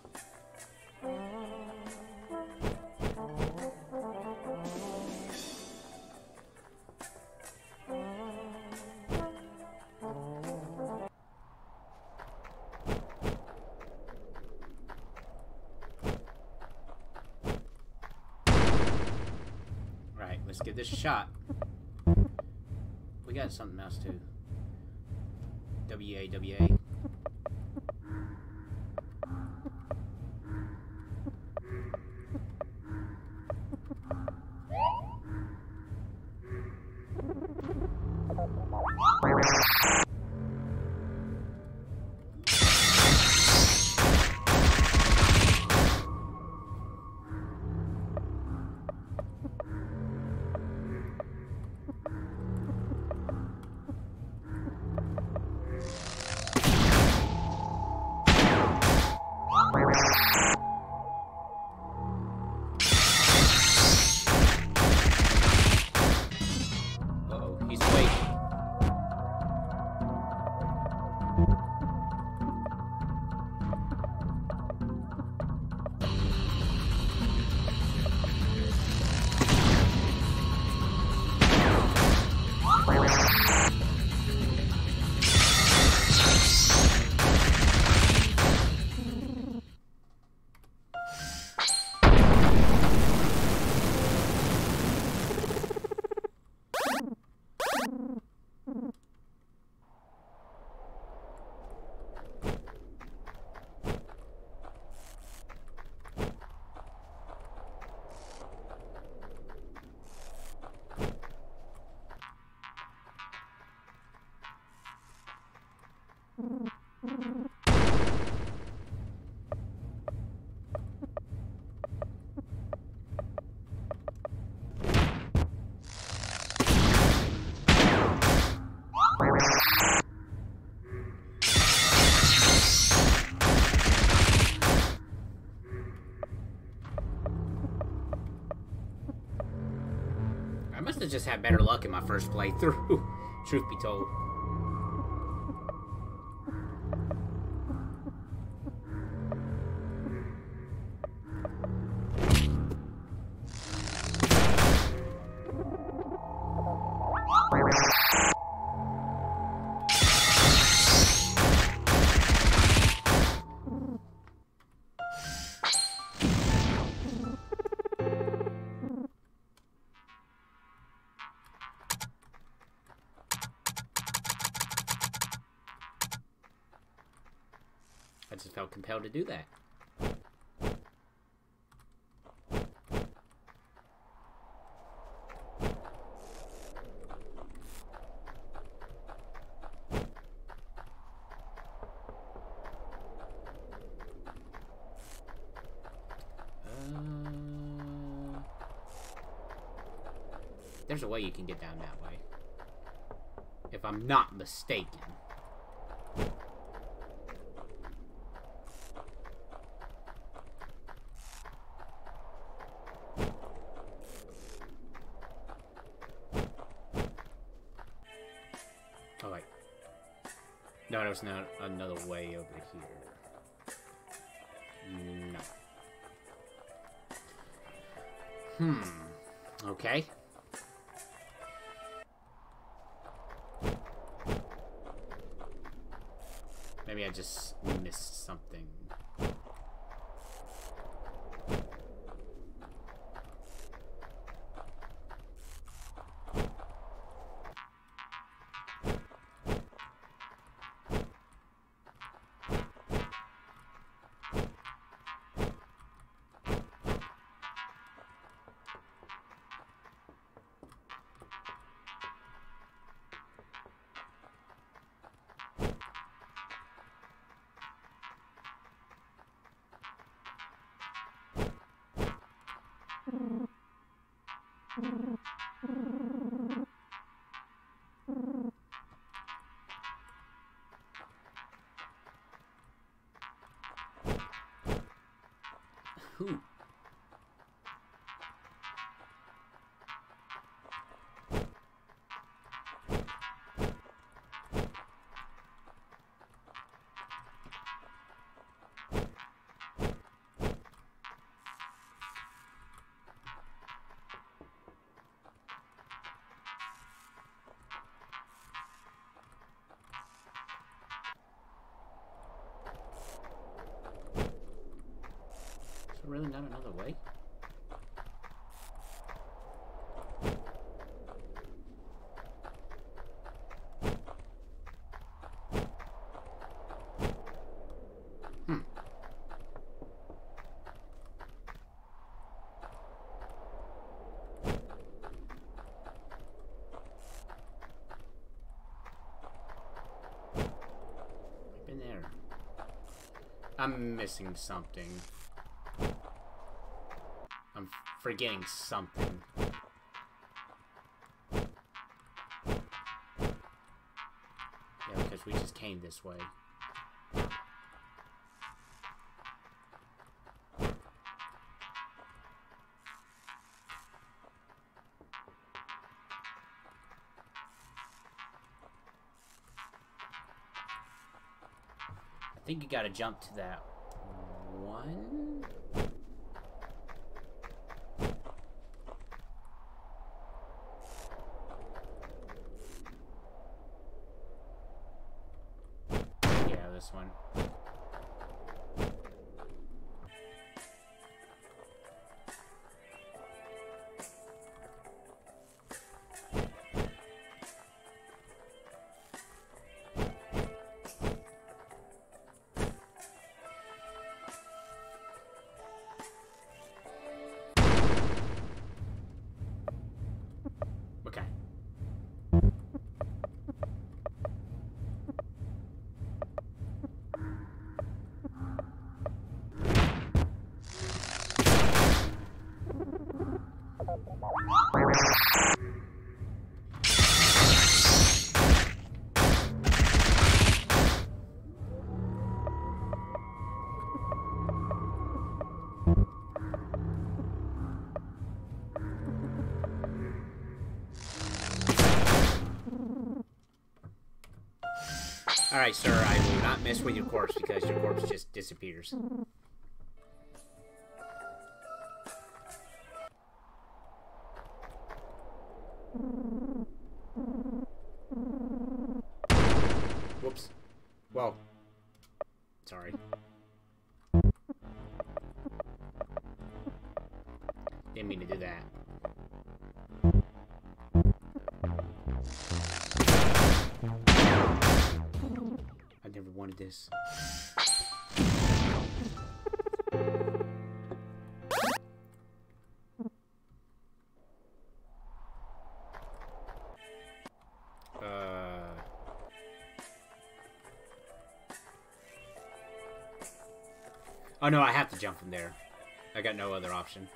Have just had better luck in my first playthrough, [LAUGHS] truth be told. Compelled to do that. Uh, There's a way you can get down that way. If I'm not mistaken. There's not another way over here. Really not another way? Hmm. Been there. I'm missing something. Forgetting something. Yeah, because we just came this way. I think you gotta jump to that Alright, sir, I will not mess with your corpse because your corpse just disappears. Oh no, I have to jump from there. I got no other option.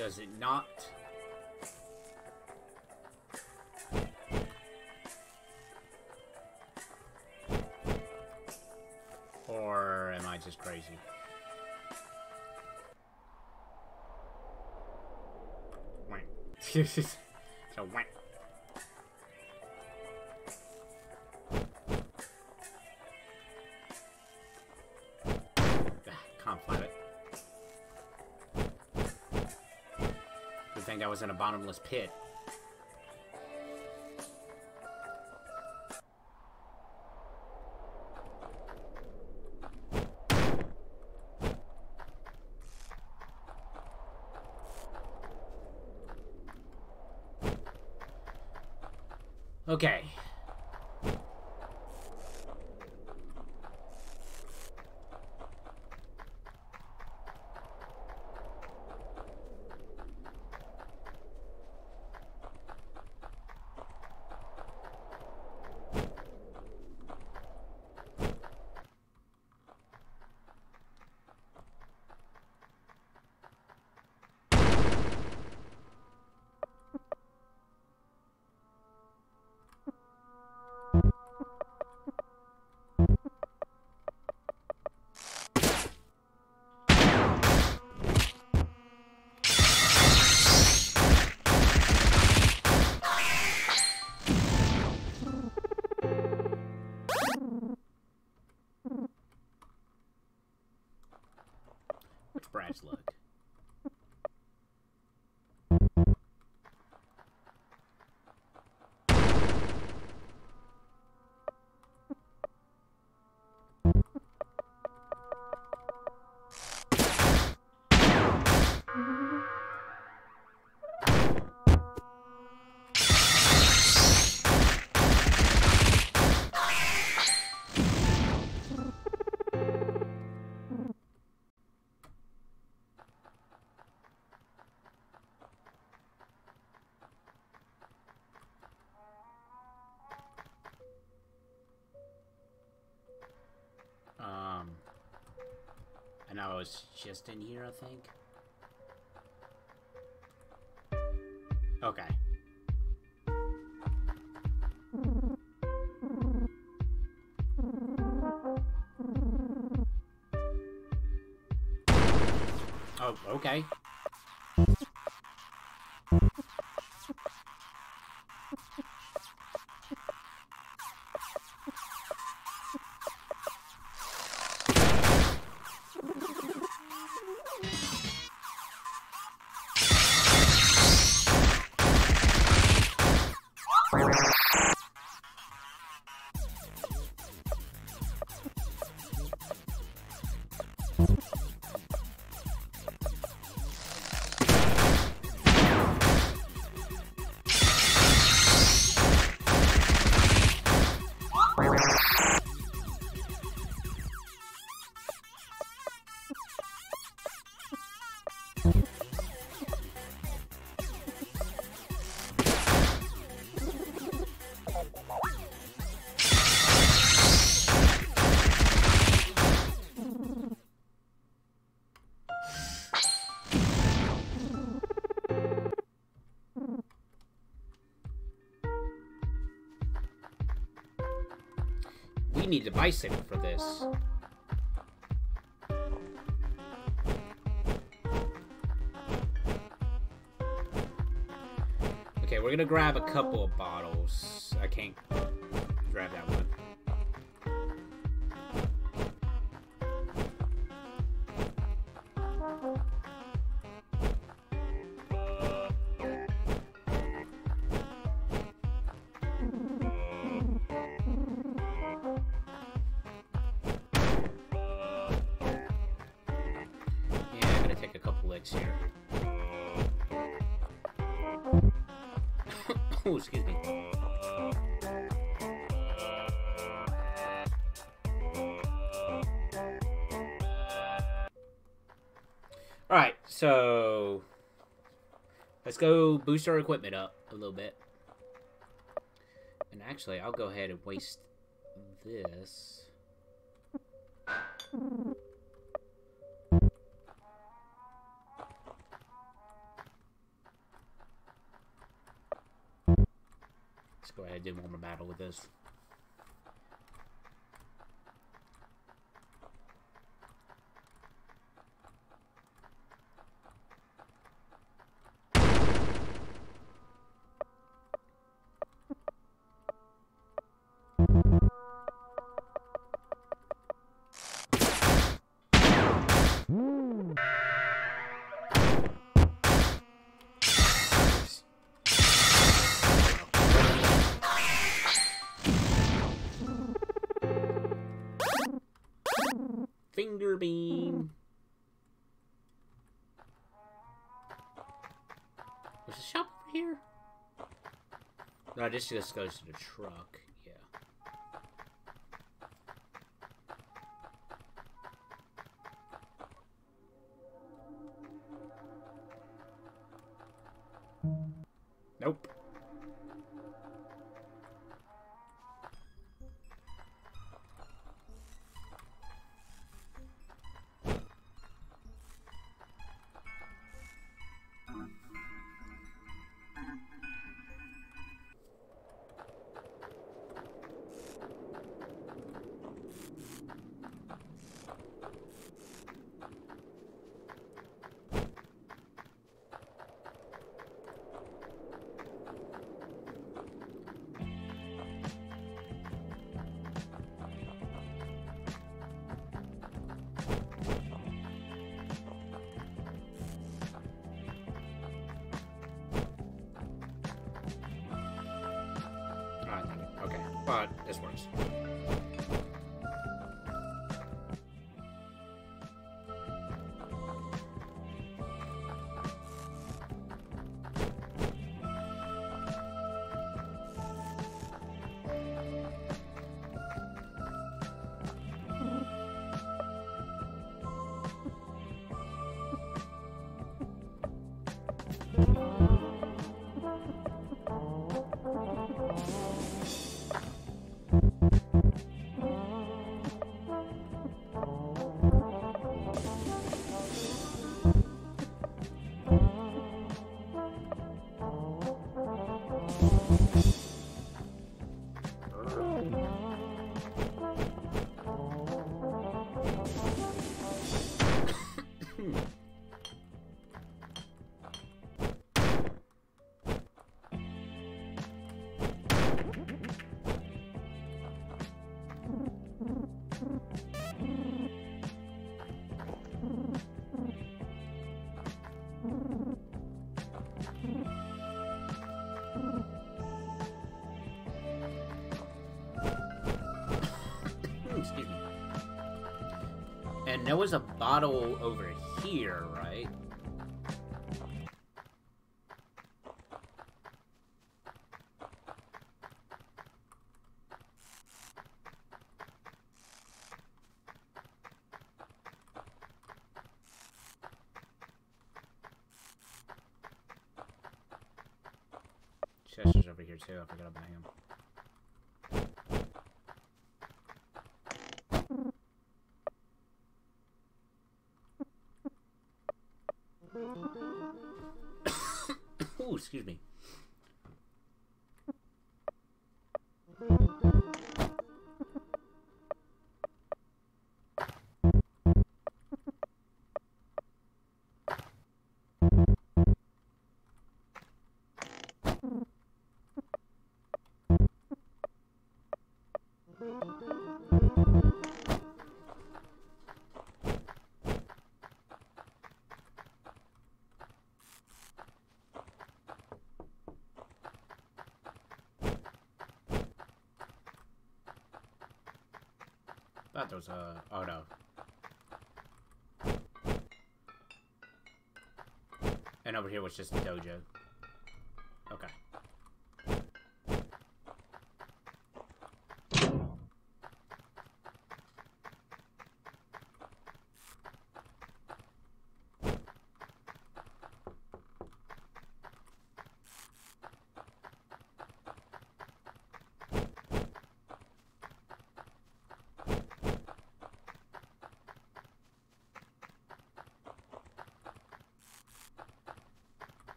Does it not? Or am I just crazy? Wait. [LAUGHS] was in a bottomless pit. Okay. And I was just in here, I think. Okay. Oh, okay. Need a bicycle for this. Okay, we're gonna grab a couple of bottles. I can't grab that one. Excuse me. Alright, so let's go boost our equipment up a little bit. And actually, I'll go ahead and waste this. Go ahead and one more battle with this. This just goes to the truck. There was a bottle over here, right? Chester's over here too. I forgot about him. Ooh, excuse me. There was a. Oh no. And over here was just a dojo.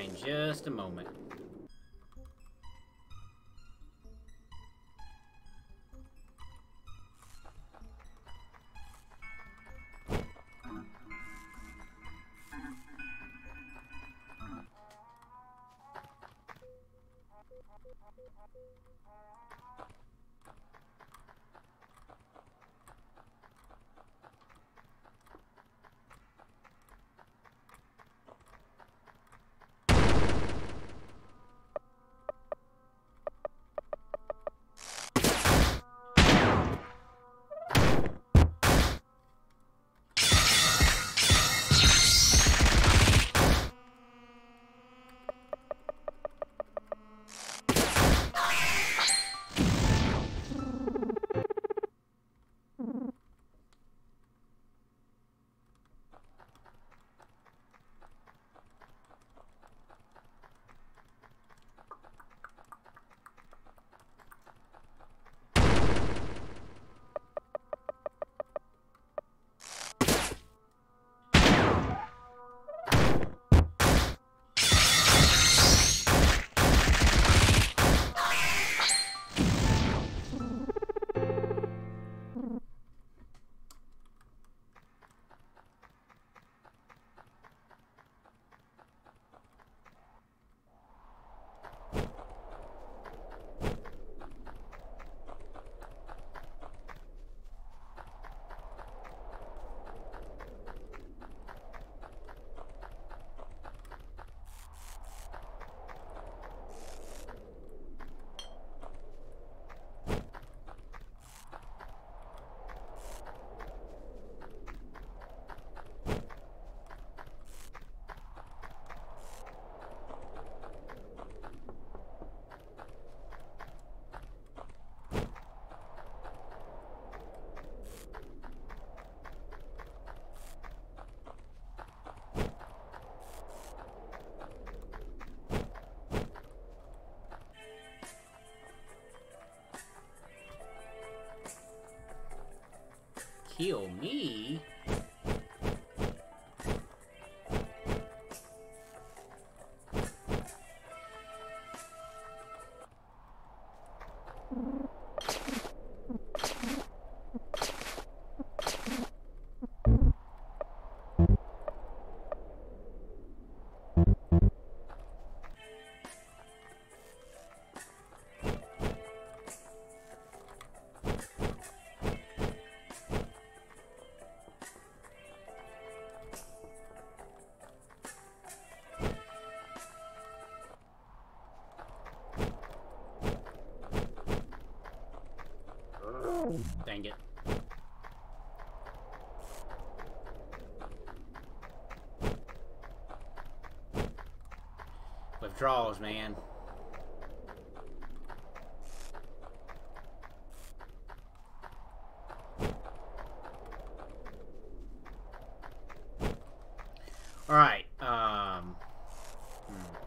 In just a moment. Kill me? Withdrawals, man. Alright, um... Hmm.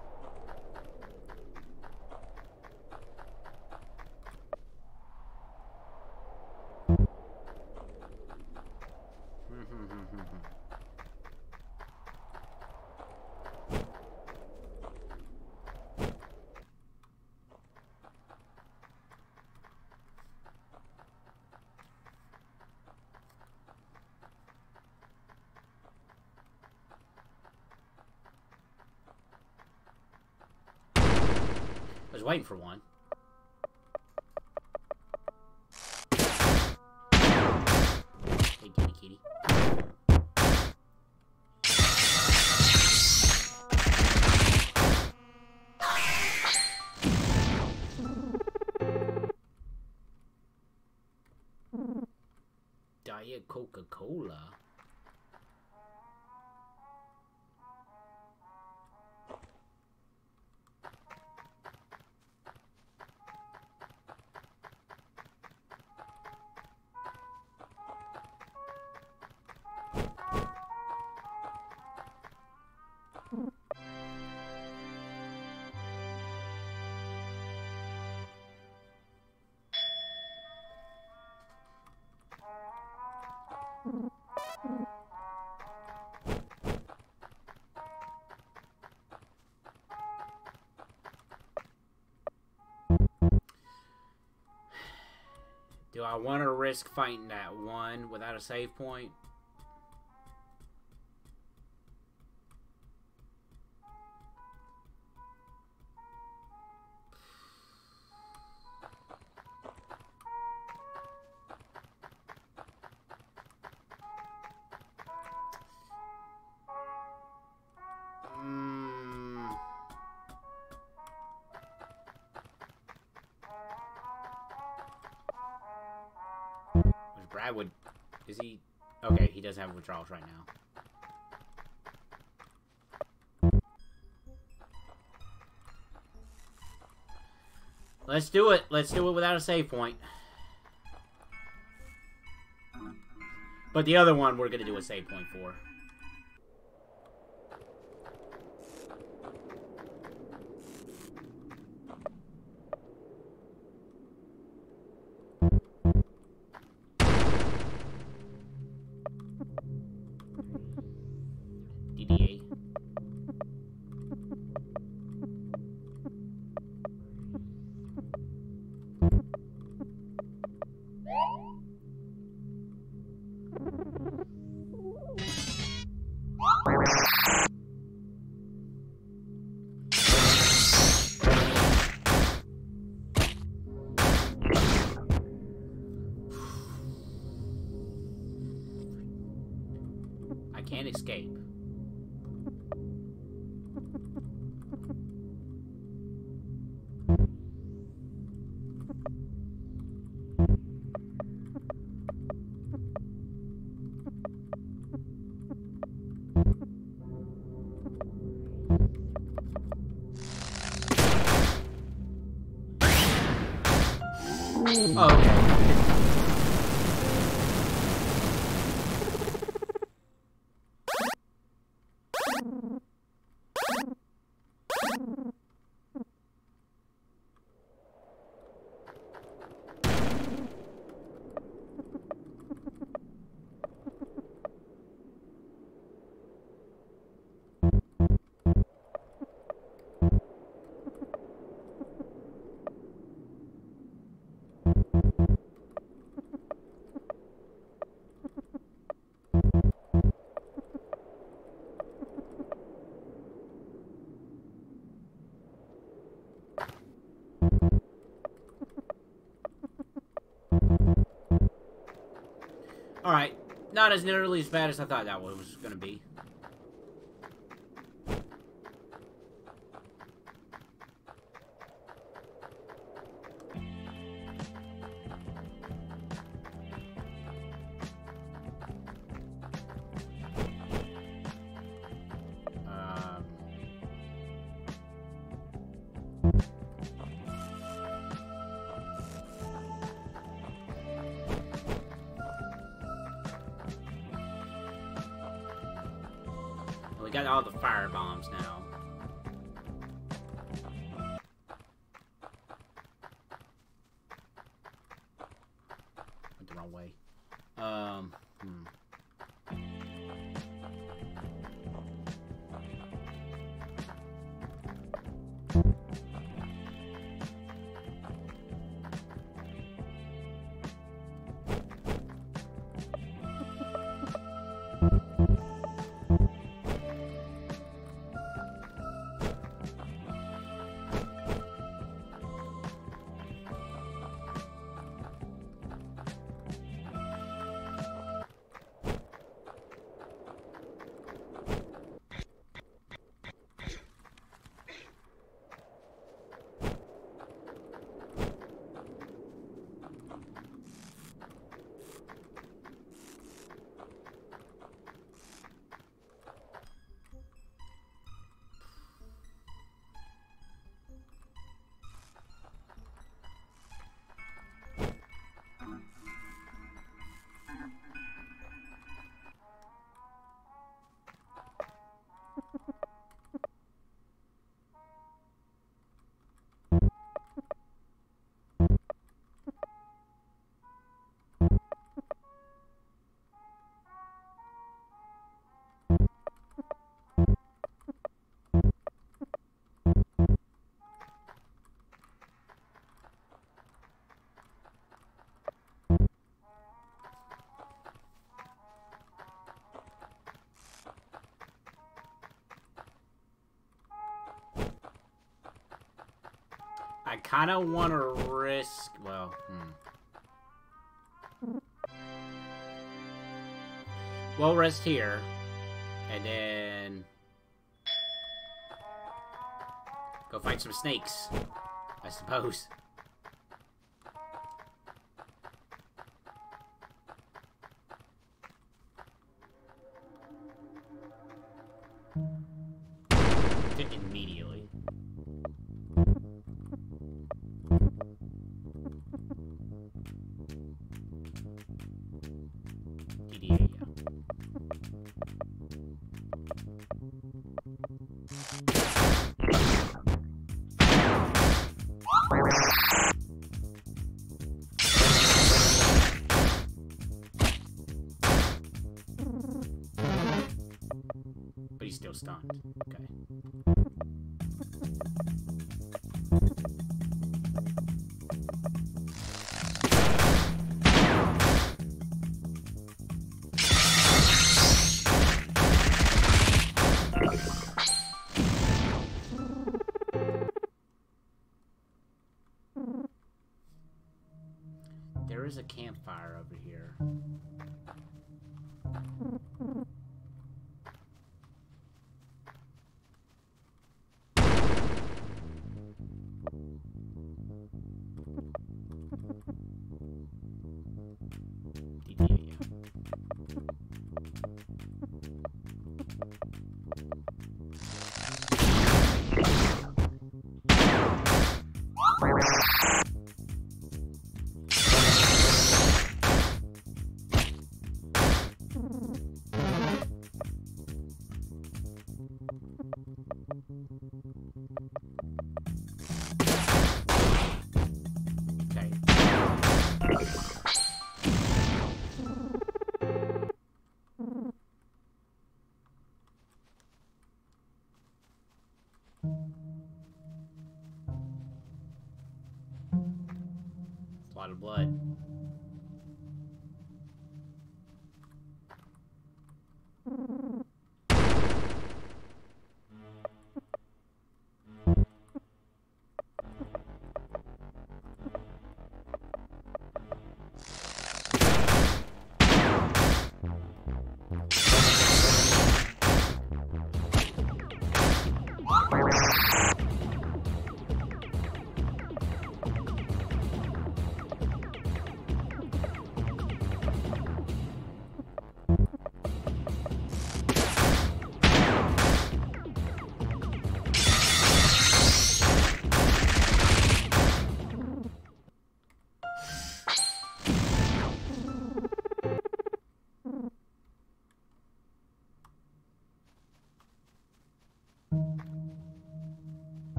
I was waiting for one. Hey, kitty kitty. [LAUGHS] Diet Coca-Cola. I want to risk fighting that one without a save point? Withdrawals right now. Let's do it. Let's do it without a save point. But the other one we're going to do a save point for. Alright. Not as nearly as bad as I thought that was gonna be. I kind of want to risk. Well, hmm. We'll rest here, and then go fight some snakes, I suppose. Stunned. Okay.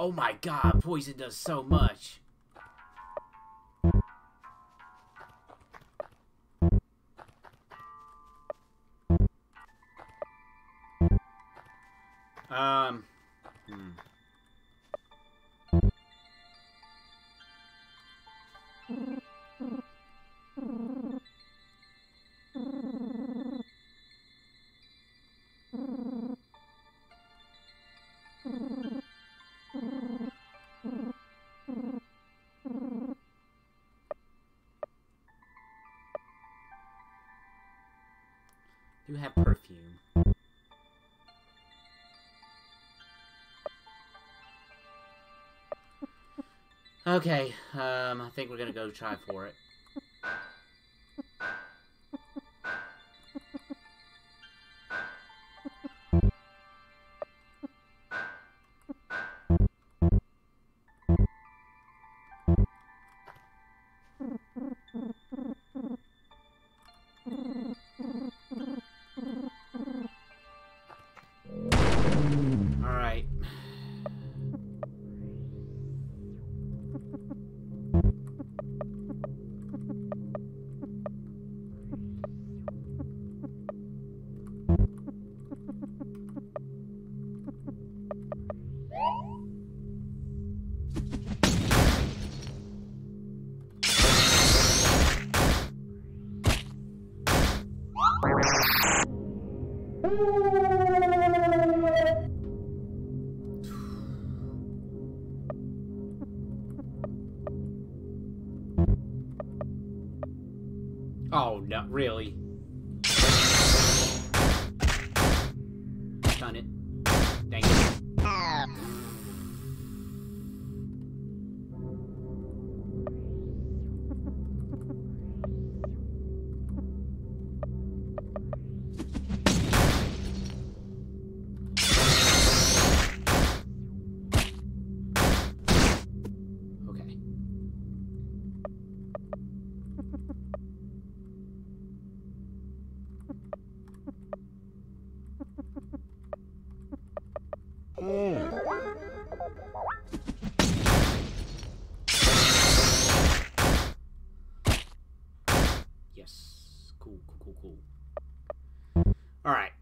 Oh my god, poison does so much. Um. Hmm. You have perfume. Okay, um, I think we're gonna go try for it. Yes. Cool, cool, cool, cool. Alright.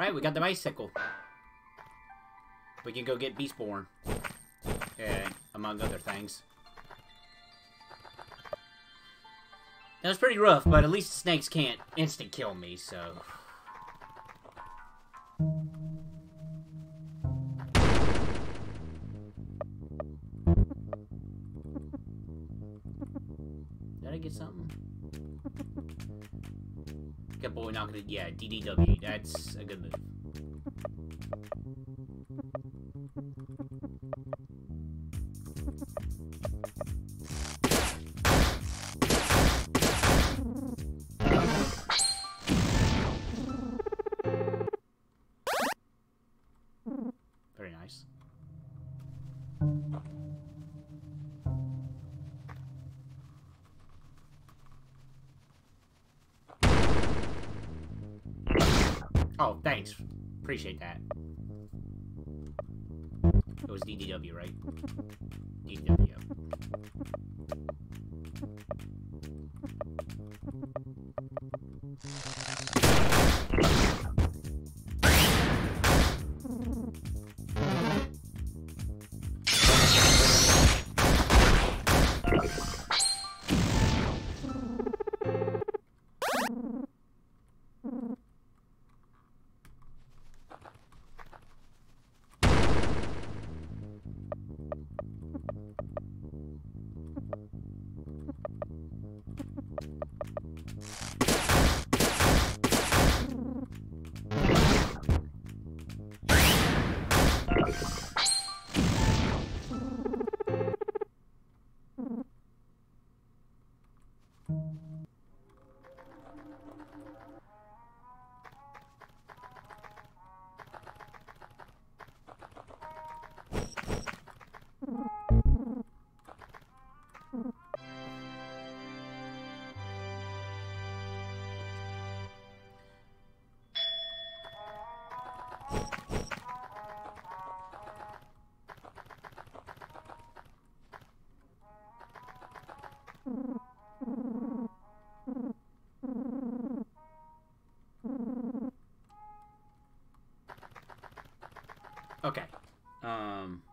Right, we got the bicycle. We can go get Beastborn. Yeah, among other things. That was pretty rough, but at least snakes can't instant kill me, so... Yeah, DDW. That's a good move. Appreciate that. It was DDW, right? Okay. Um.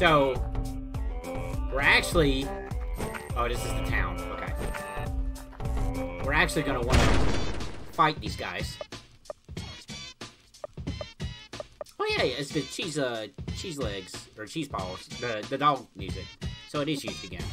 So, we're actually. Oh, this is the town. Okay. We're actually gonna want to fight these guys. Oh yeah, it's the cheese, uh, cheese legs or cheese balls, the the dog music. So it is used again.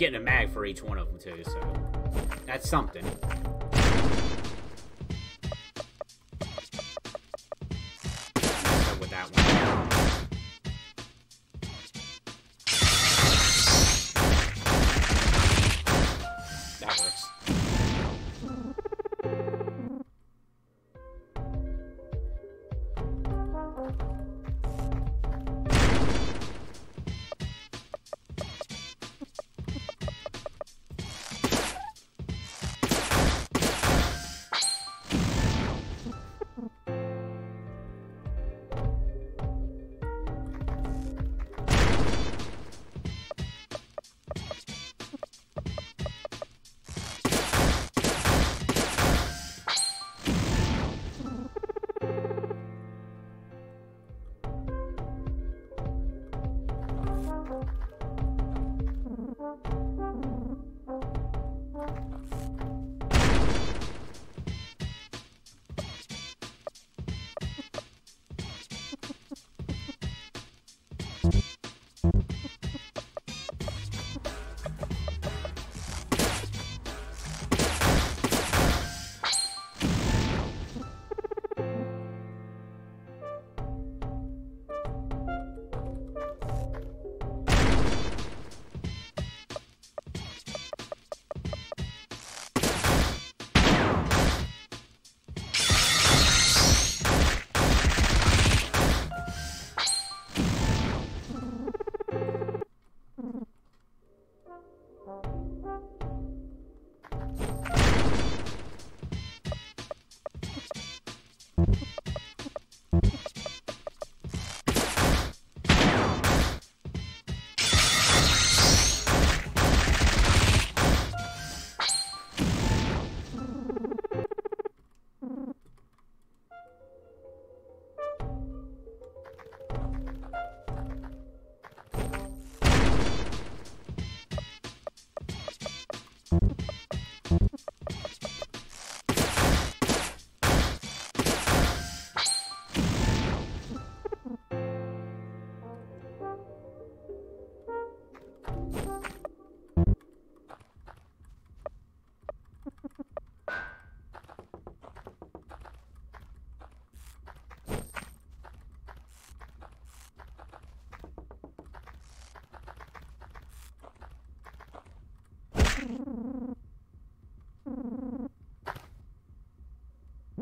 Getting a mag for each one of them too, so that's something.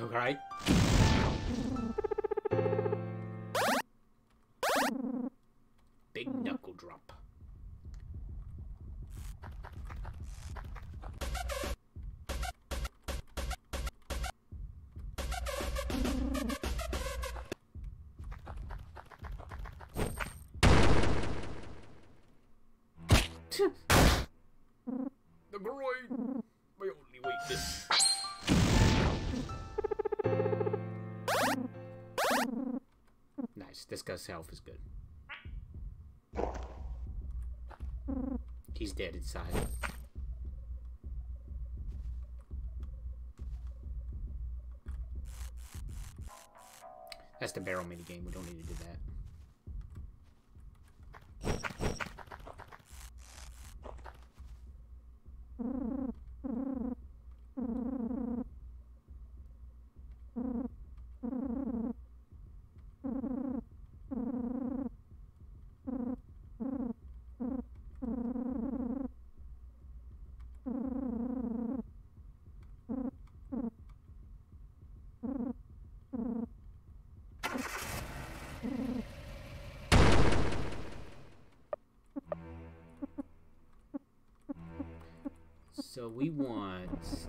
Okay. This guy's health is good. He's dead inside. That's the barrel mini game. We don't need to do that.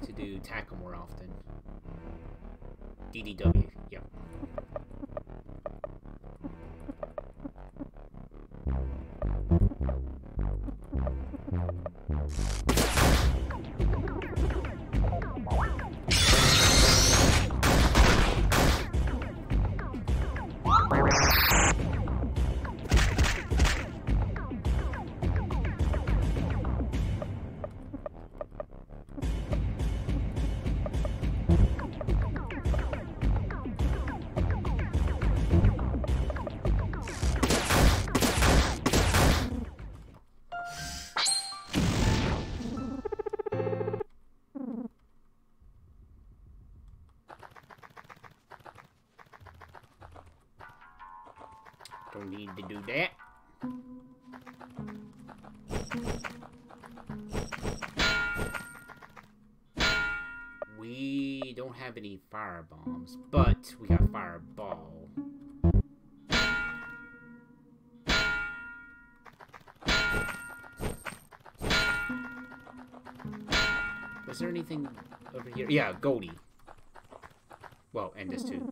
To do tackle more often. DDW, have any fire bombs, but we got fireball. Was there anything over here? Yeah, Goldie. Well, and this too.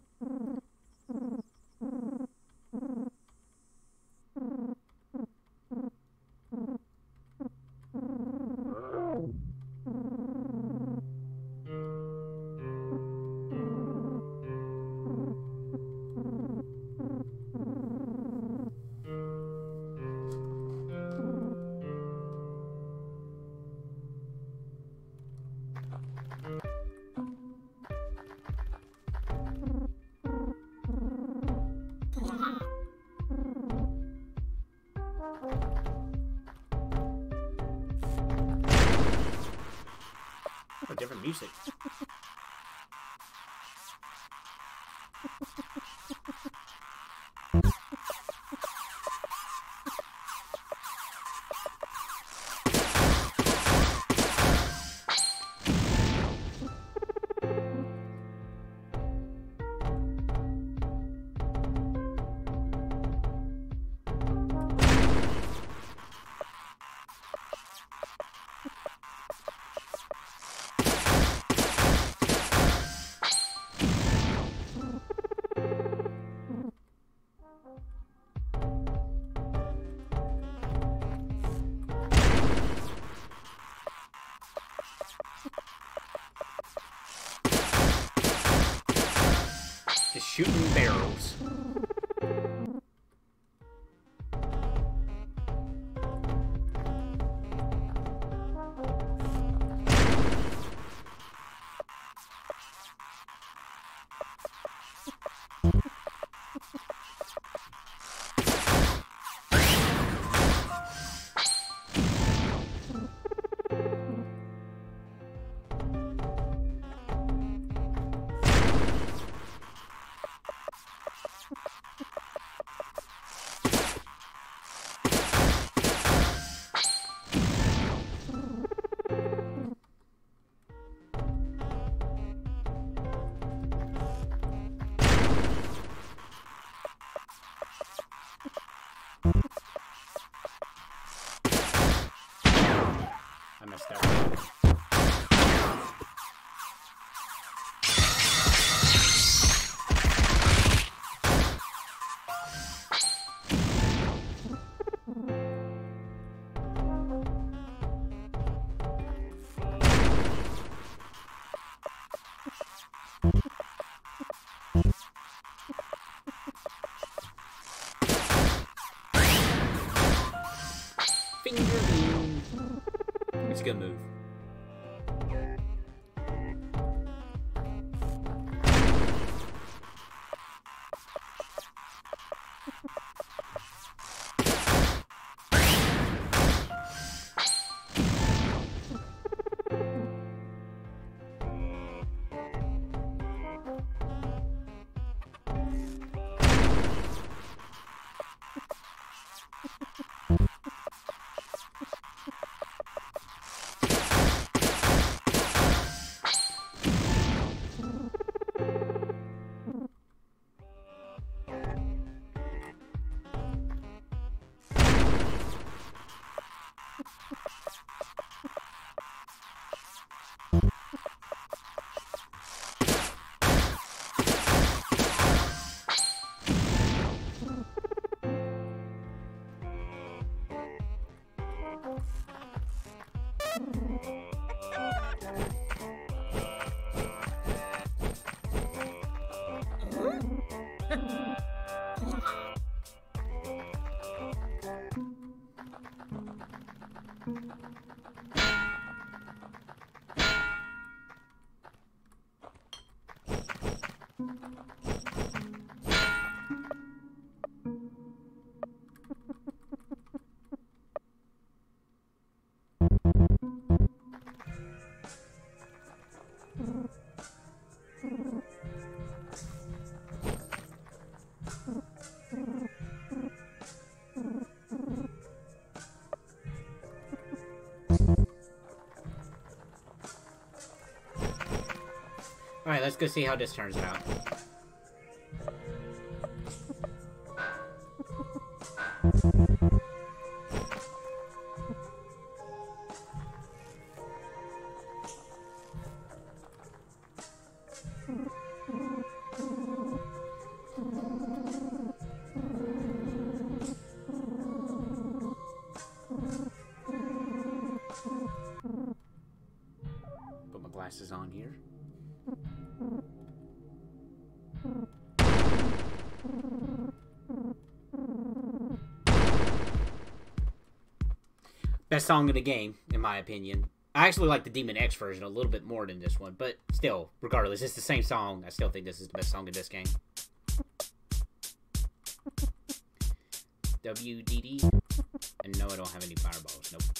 It's Thank mm -hmm. you. Alright, let's go see how this turns out. Best song in the game, in my opinion. I actually like the Demon X version a little bit more than this one, but still, regardless, it's the same song. I still think this is the best song in this game. WDD? And no, I don't have any fireballs. Nope.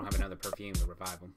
Don't have another perfume to revive them.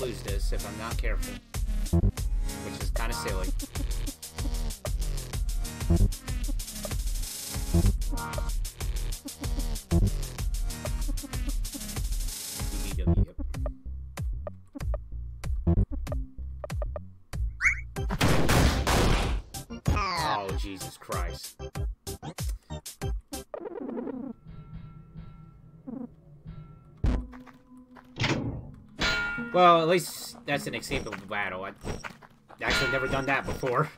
Lose this if I'm not careful. Which is kind of silly. That's an acceptable battle. I actually never done that before.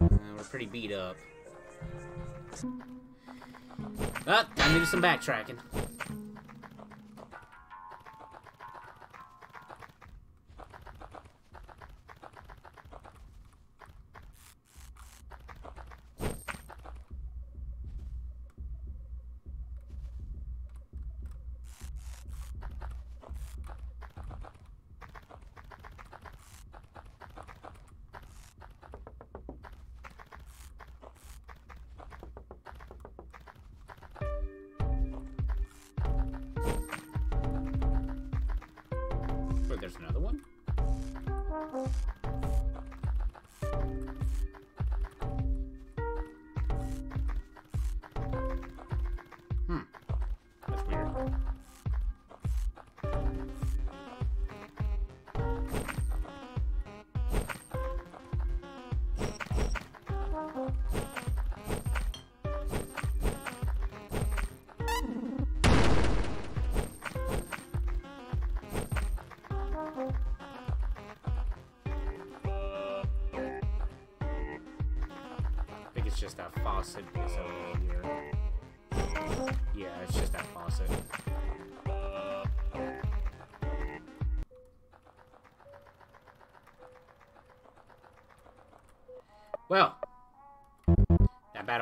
Uh, we're pretty beat up. Ah, time to do some backtracking.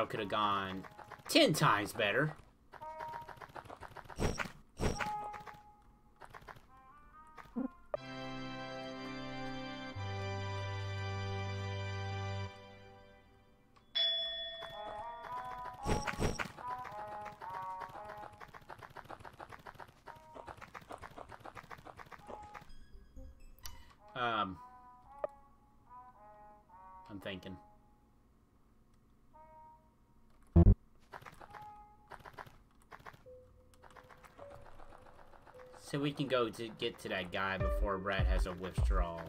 Could have gone ten times better. So we can go to get to that guy before Brad has a withdrawal.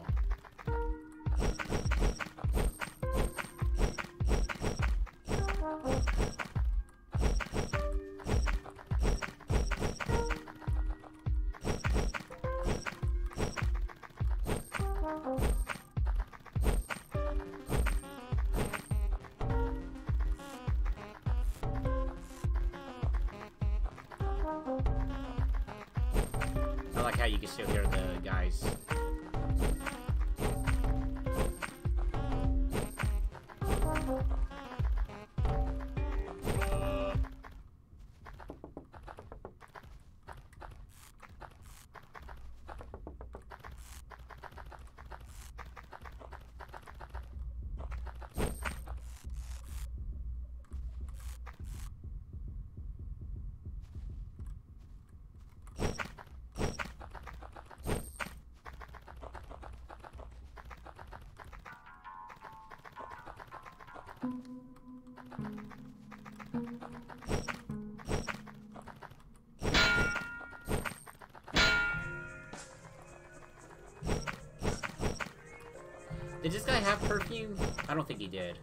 Did this guy have perfume? I don't think he did.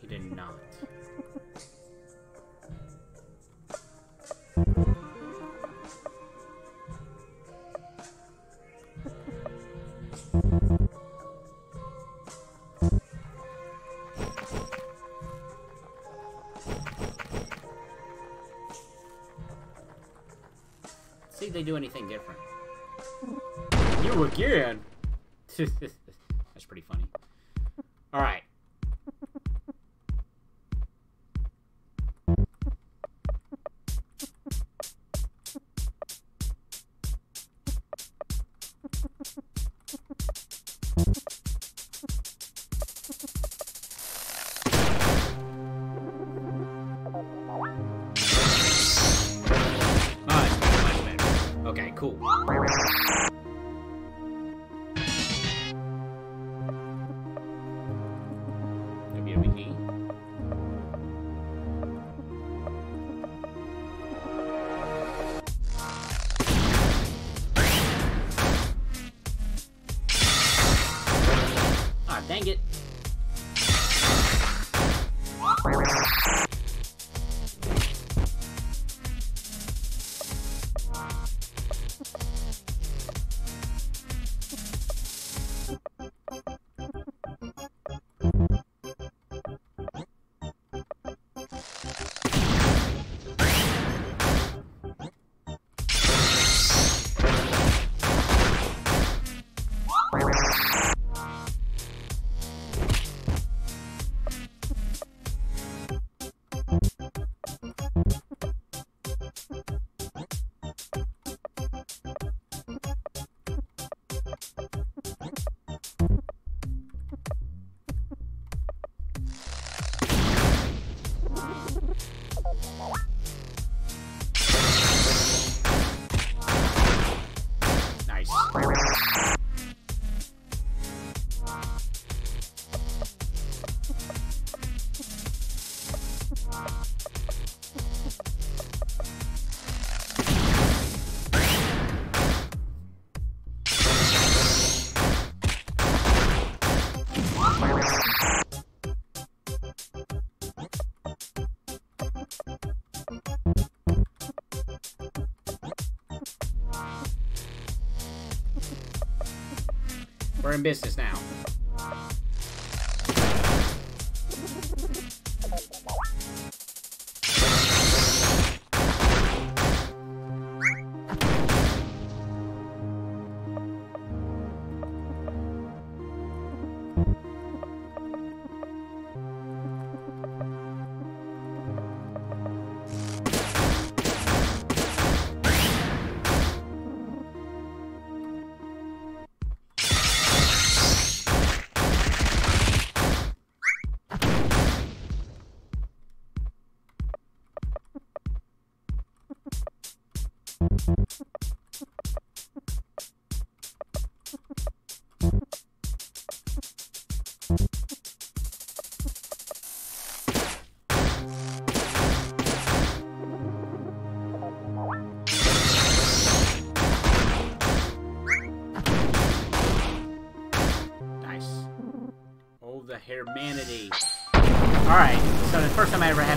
He did not. See if they do anything different. You again? [LAUGHS] in business now. First time I ever had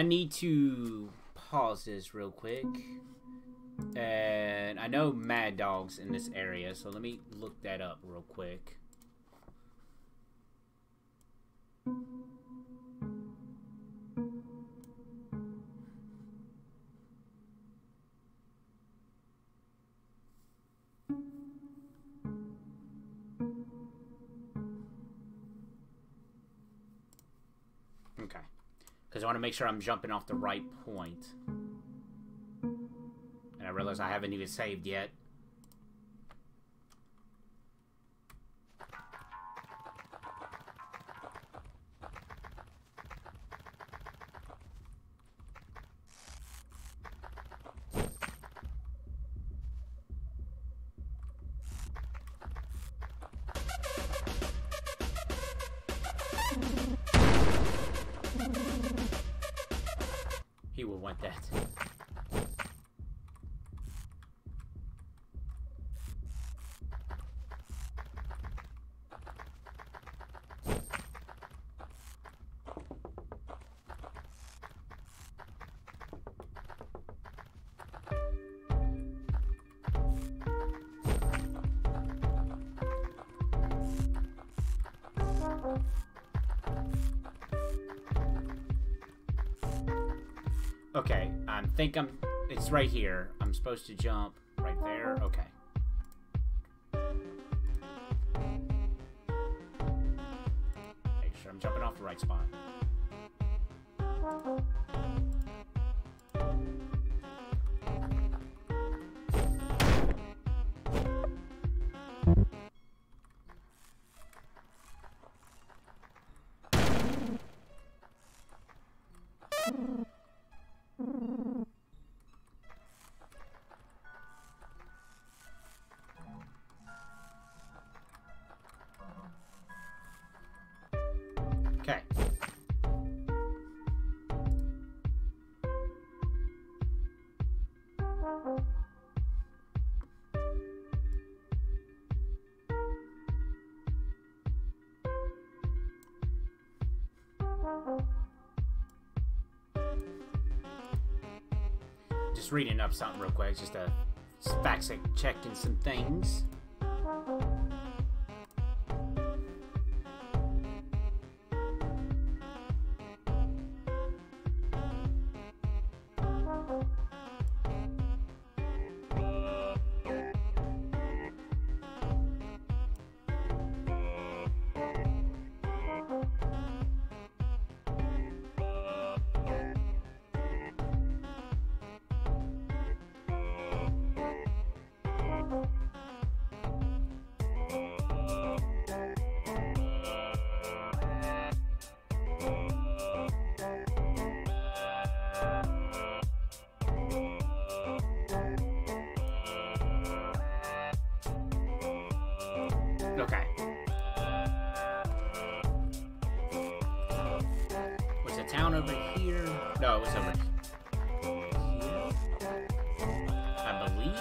I need to pause this real quick. And I know Mad Dog's in this area, so let me look that up real quick. Make sure I'm jumping off the right point. And I realize I haven't even saved yet. Think I'm. It's right here. I'm supposed to jump Reading up something real quick, just a fact checking some things. Okay. Was the town over here? No, it was over here. I believe.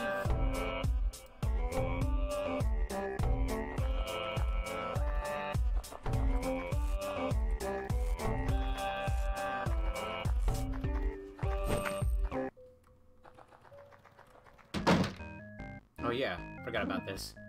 Oh yeah, forgot about this. This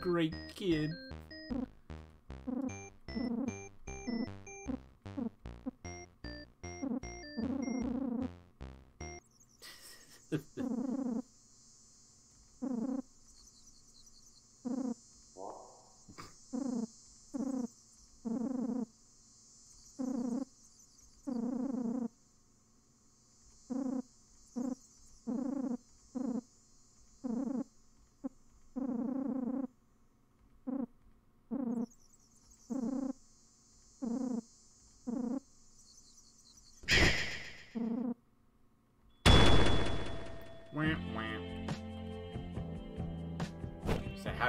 great kid.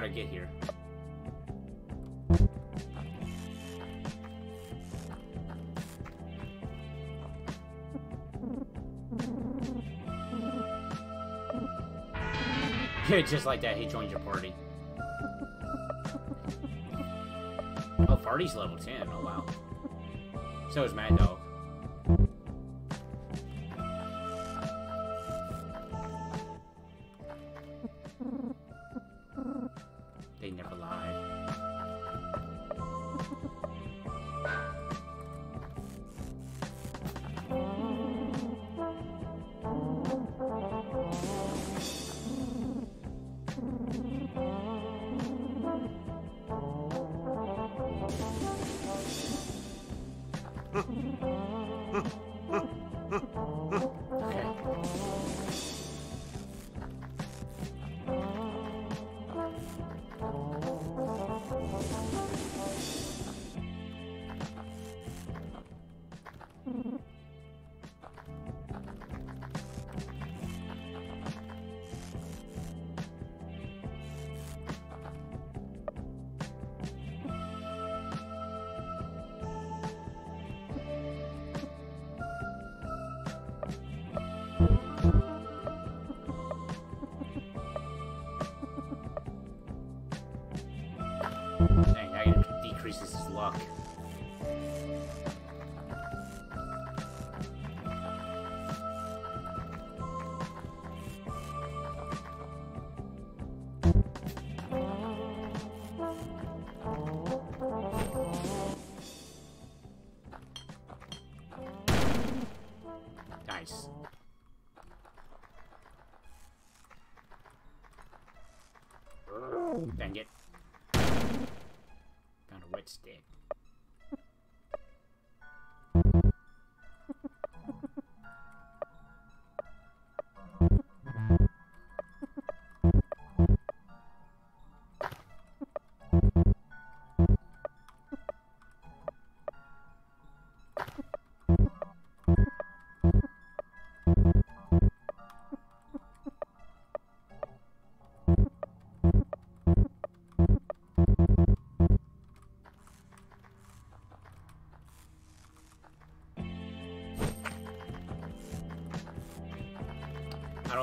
So how to get here? [LAUGHS] Just like that, he joined your party. Oh, party's level 10. Oh, wow. So is Mad Dog.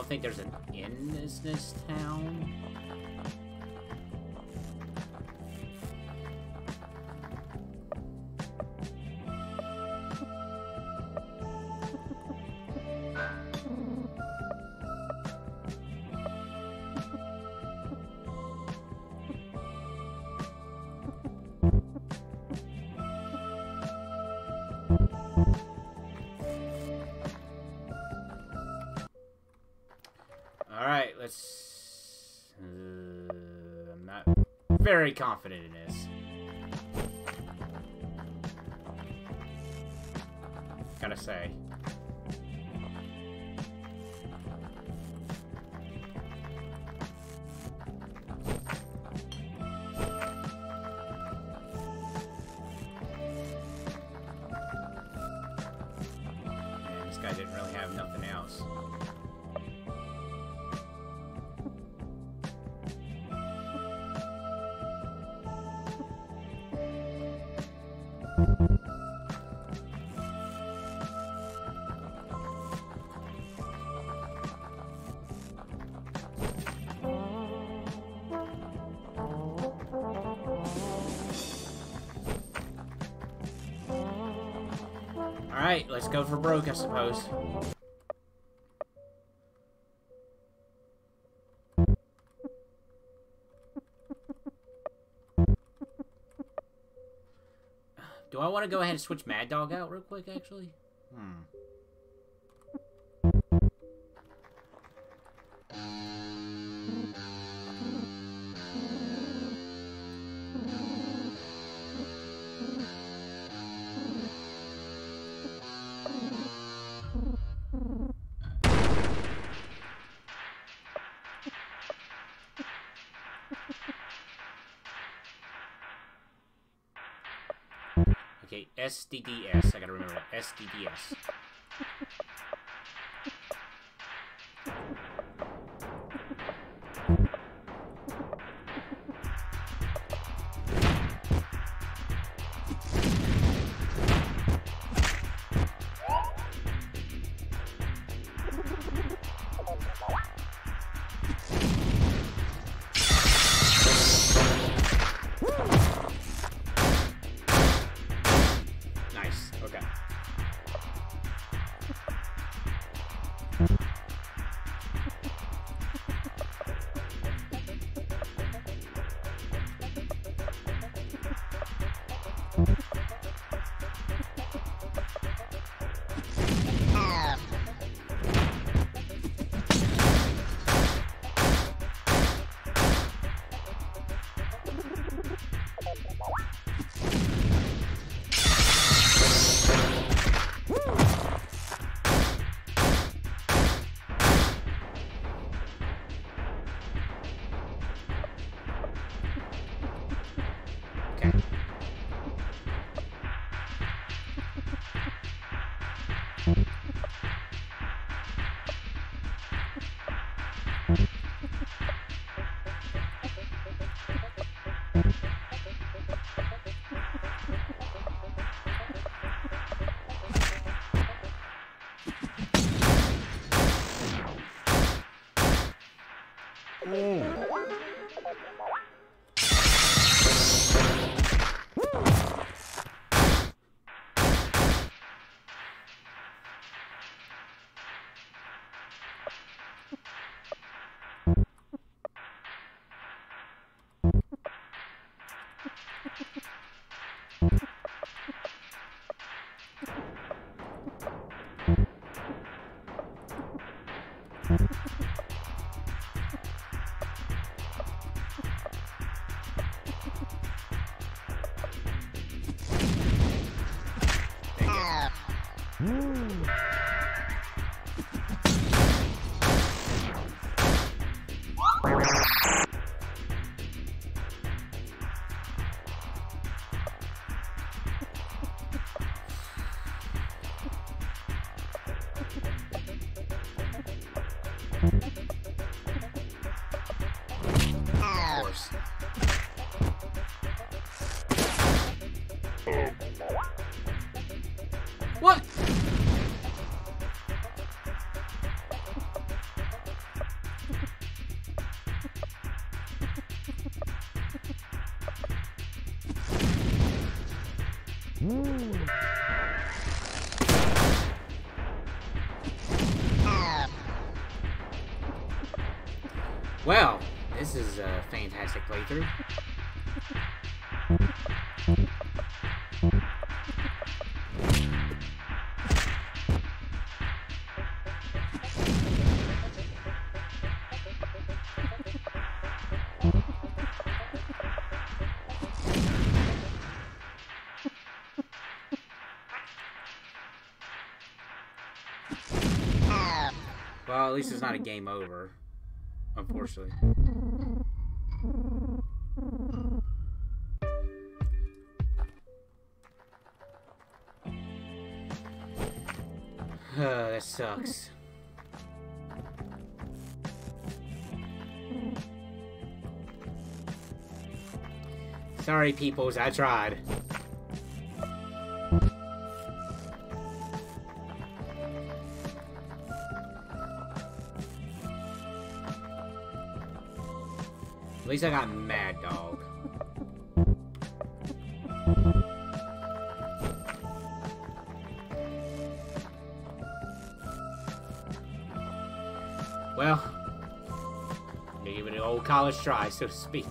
Think there's an inn in this town. Very confident in this. Gotta say. This guy didn't really have nothing else. Alright, let's go for broke, I suppose. Do I want to go ahead and switch Mad Dog out real quick, actually? SDDS. I gotta remember that. SDDS. Well, at least it's not a game over, unfortunately. Sucks. Sorry, peoples, I tried. At least I got college try, so to speak.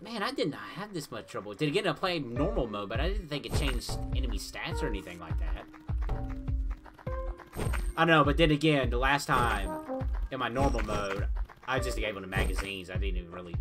Man, I did not have this much trouble. Did it get to play normal mode, but I didn't think it changed enemy stats or anything like that. I don't know, but then again, the last time in my normal mode, I just gave them the magazines. I didn't even really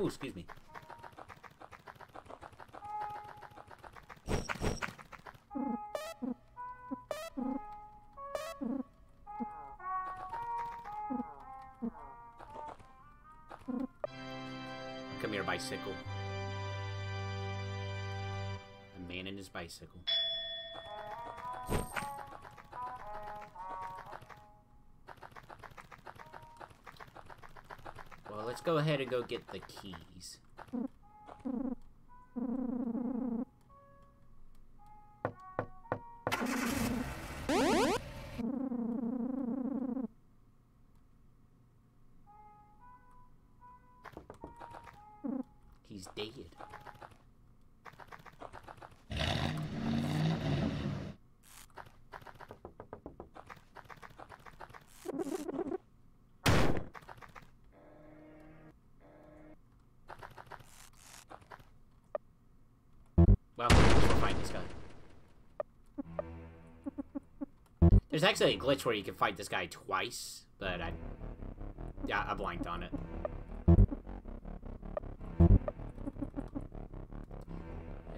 oh, excuse me. Come here, bicycle. A man and his bicycle. Go ahead and go get the keys. There's actually a glitch where you can fight this guy twice, but I, yeah, I blanked on it.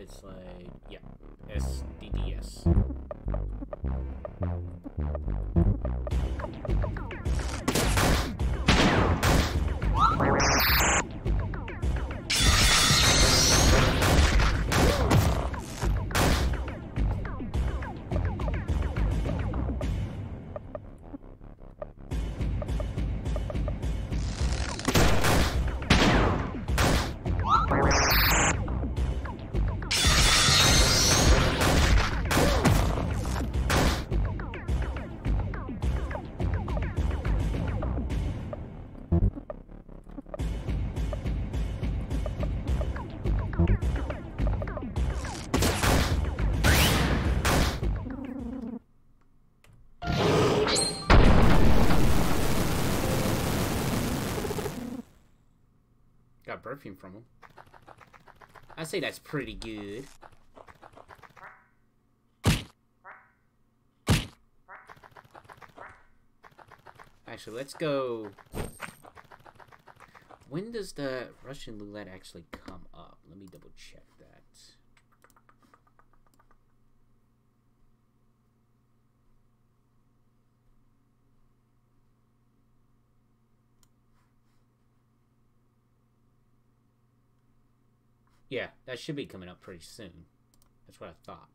It's like, yeah, SDDS. Perfume from him. I say that's pretty good. Actually, let's go. When does the Russian roulette actually come up? Let me double check that. Yeah, that should be coming up pretty soon. That's what I thought.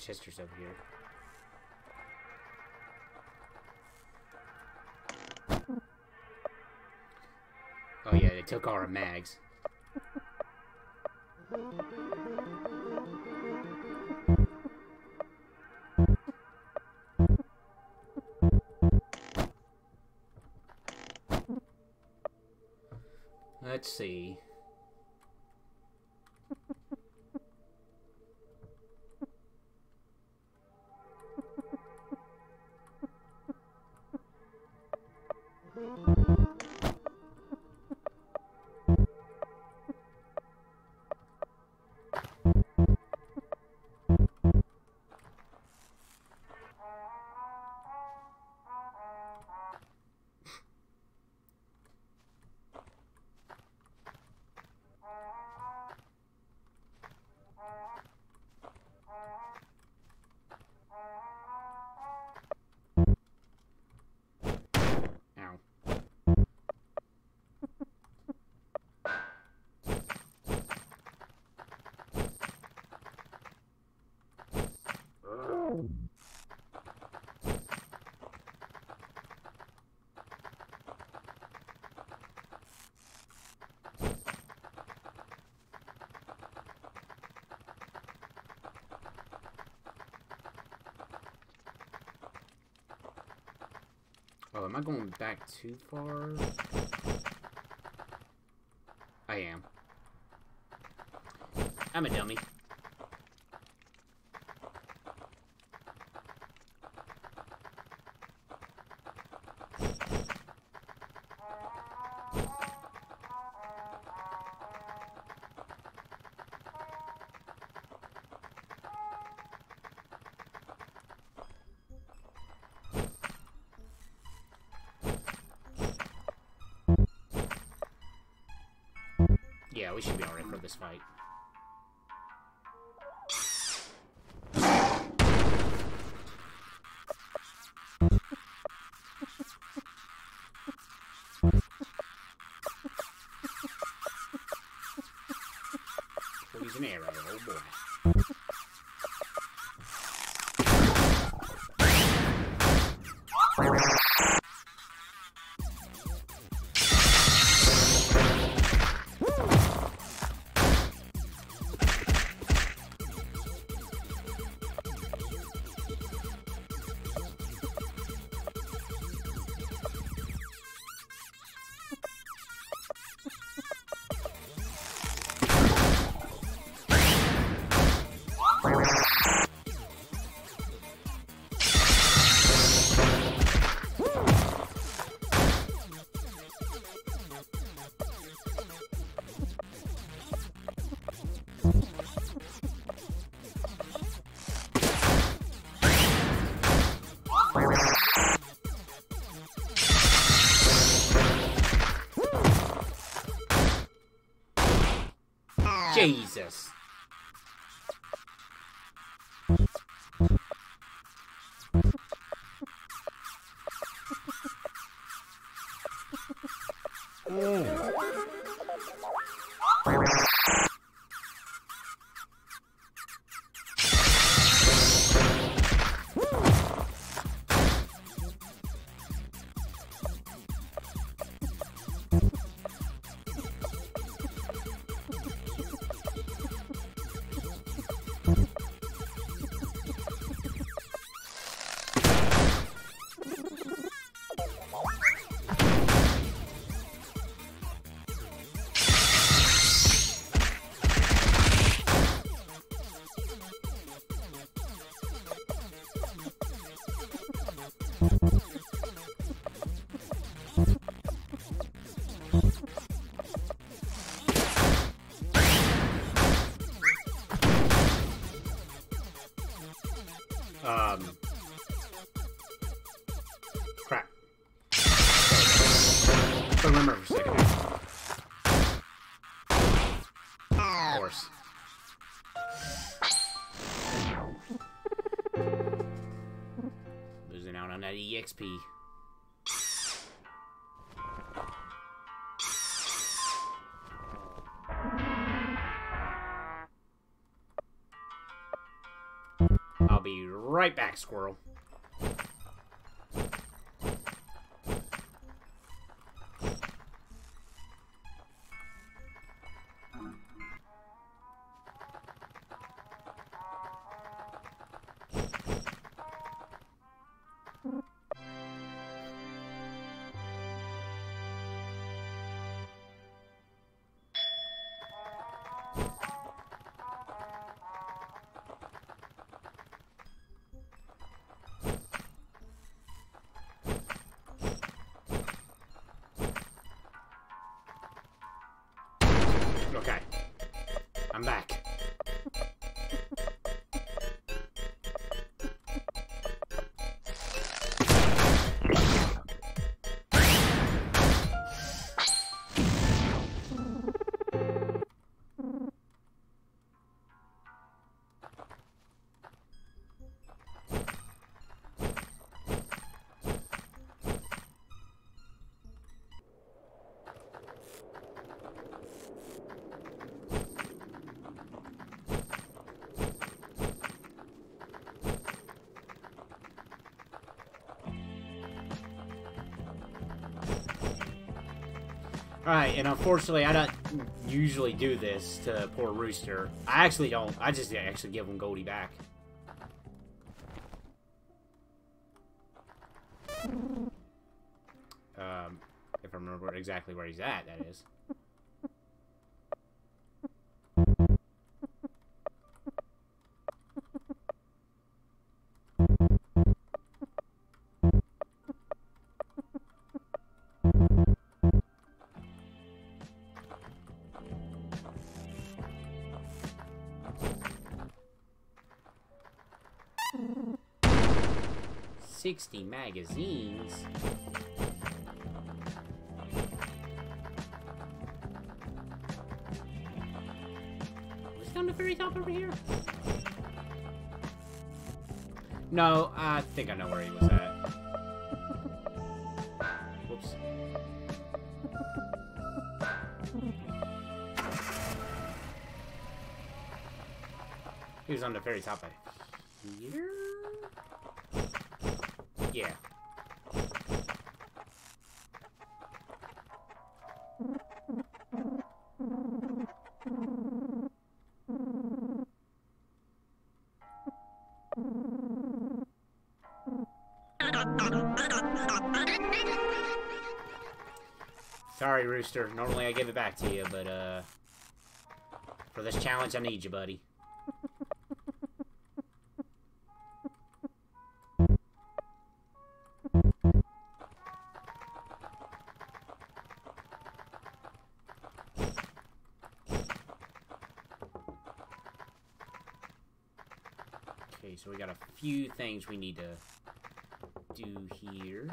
Chester's over here. Oh yeah, they took all our mags. Oh, am I going back too far? I am. I'm a dummy. Yeah, we should be alright for this fight. Poison arrow, oh boy. EXP. I'll be right back, squirrel. Alright, and unfortunately, I don't usually do this to poor Rooster. I actually don't. I just actually give him Goldie back. Um, if I remember exactly where he's at, that is. Sixty magazines. Was it on the very top over here? No, I think I know where he was at. Whoops. He was on the very top of Normally I give it back to you, but, uh... For this challenge, I need you, buddy. Okay, so we got a few things we need to do here.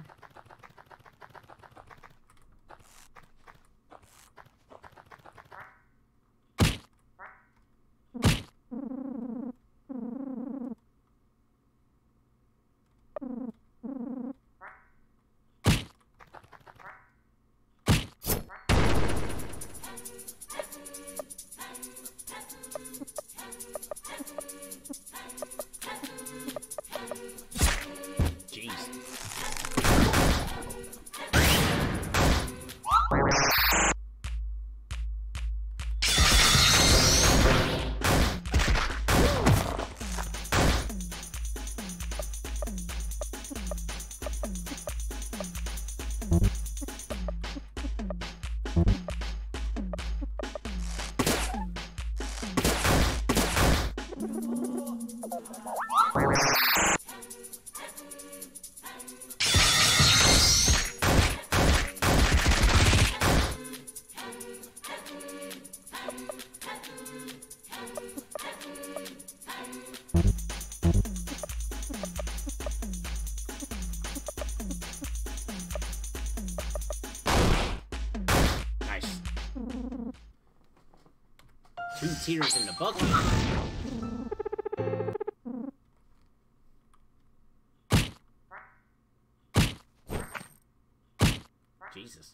Tears in the bucket. Jesus.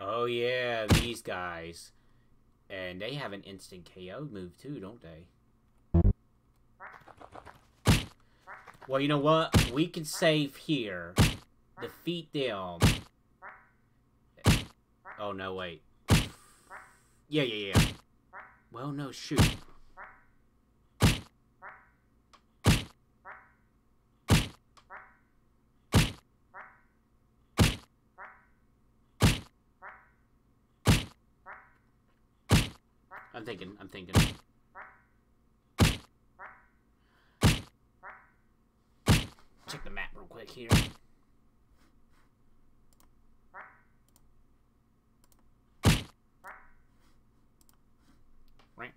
Oh yeah, these guys. And they have an instant KO move too, don't they? Well, you know what? We can save here. Defeat them. Oh, no, wait. Yeah, yeah, yeah. Well, no, shoot. I'm thinking, I'm thinking. Check the map real quick here. Right.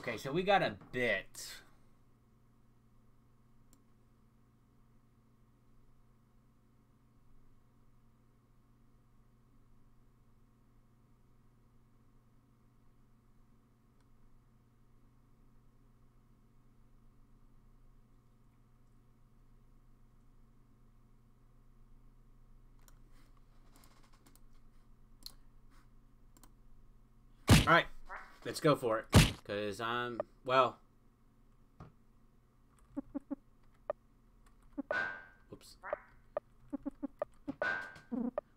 Okay, so we got a bit. All right, let's go for it. Cause I'm well. Oops.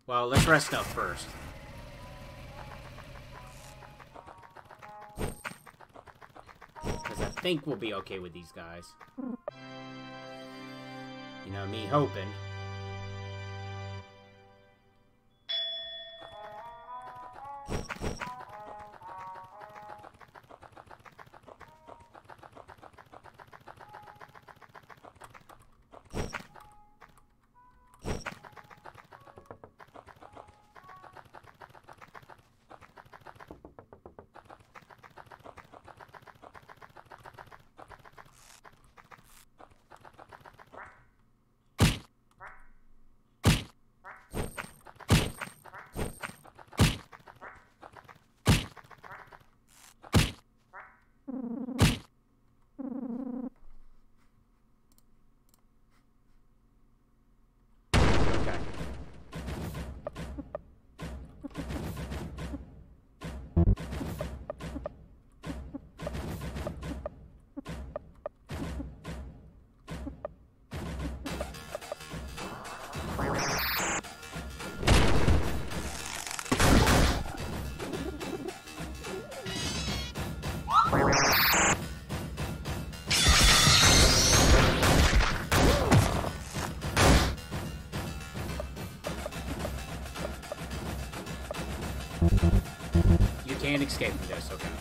Well, let's rest up first. Cause I think we'll be okay with these guys. You know, me hoping. Can't escape from this, okay.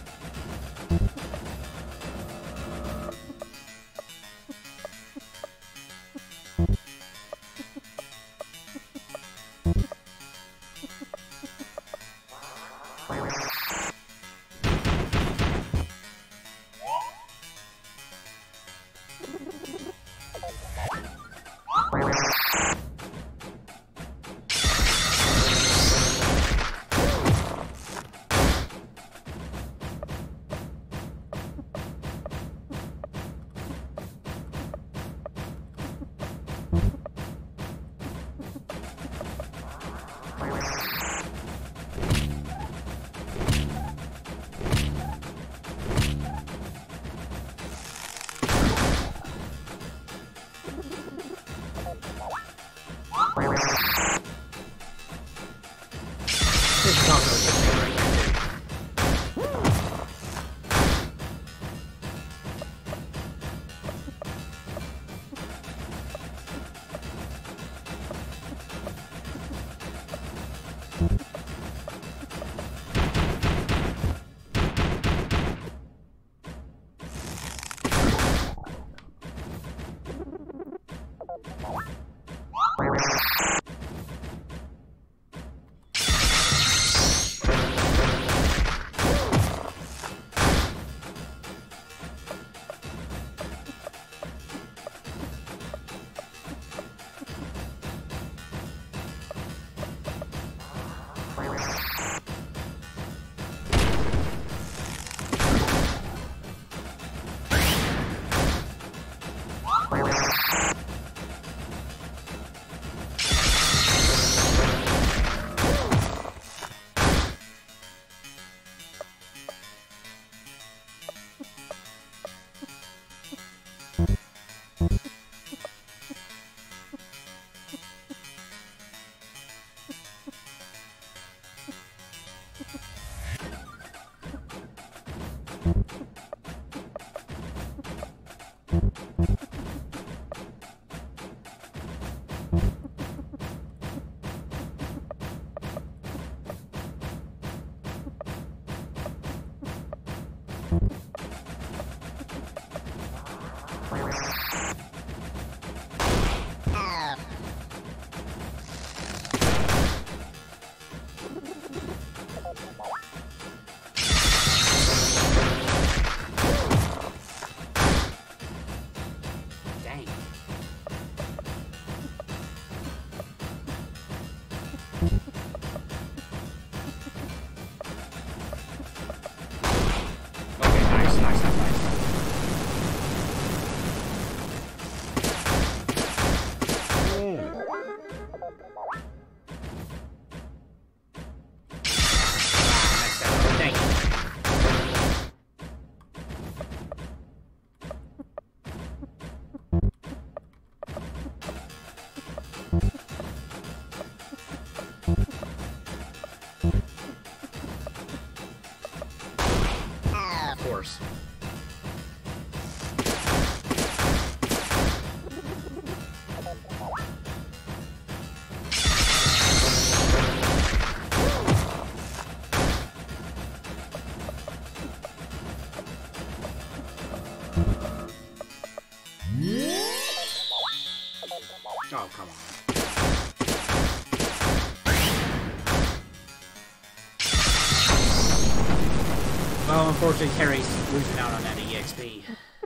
Unfortunately, Terry's losing out on that EXP.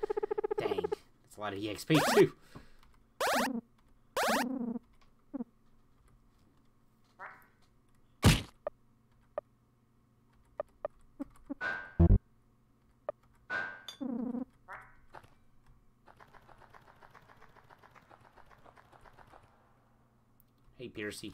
[LAUGHS] Dang. That's a lot of EXP, too. Hey, Piercy.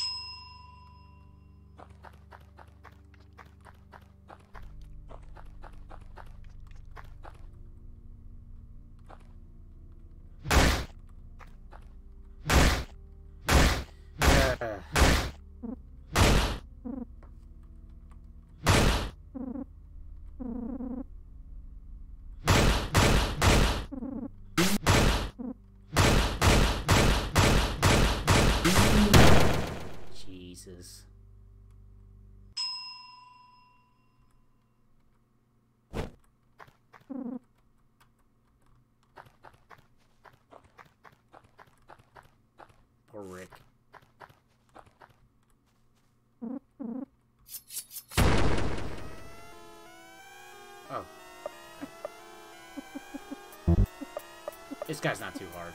Jesus. Poor Rick. Oh. This guy's not too hard.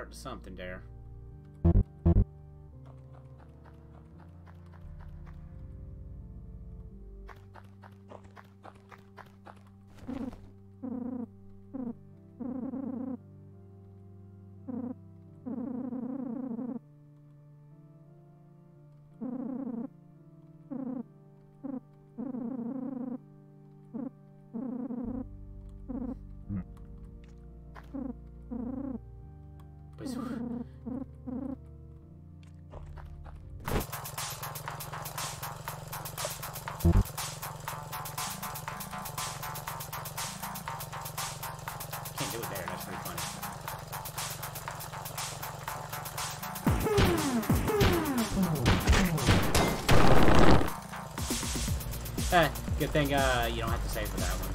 Start to something there. Good thing uh, you don't have to save for that one.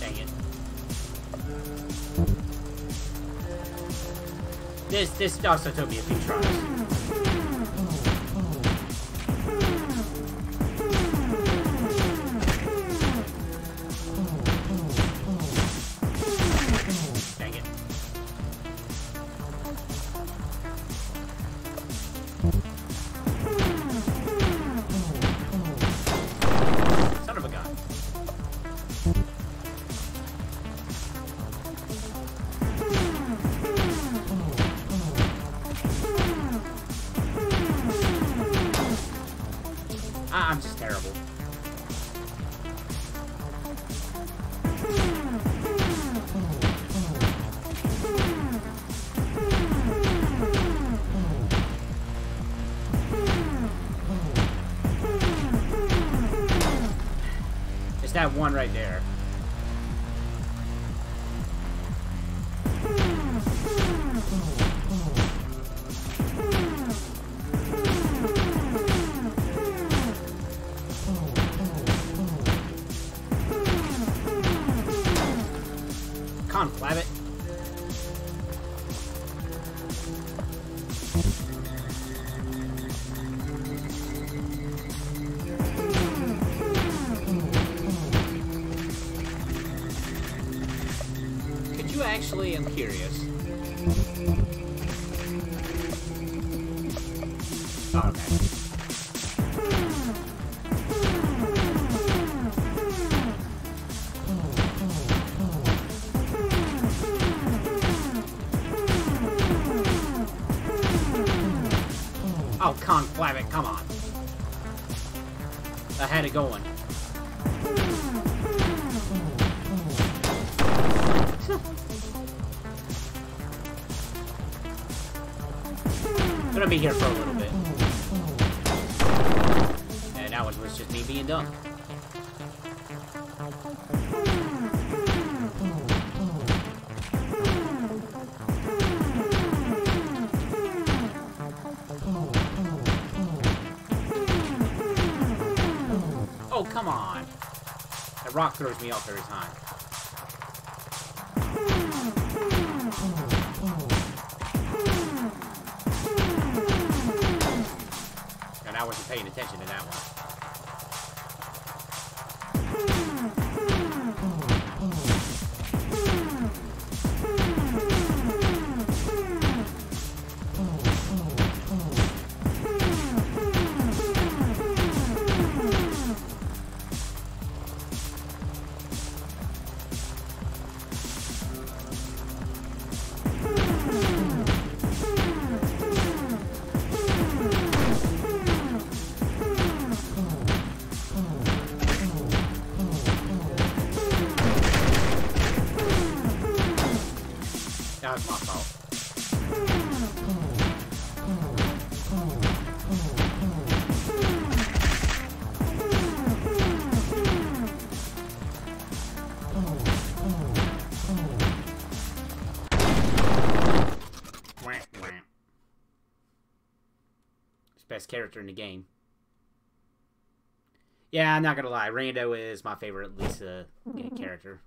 Dang it. This this also took me a few tries. Actually? I'm curious. Me off every time. Character in the game. Yeah, I'm not gonna lie. Rando is my favorite Lisa [LAUGHS] character.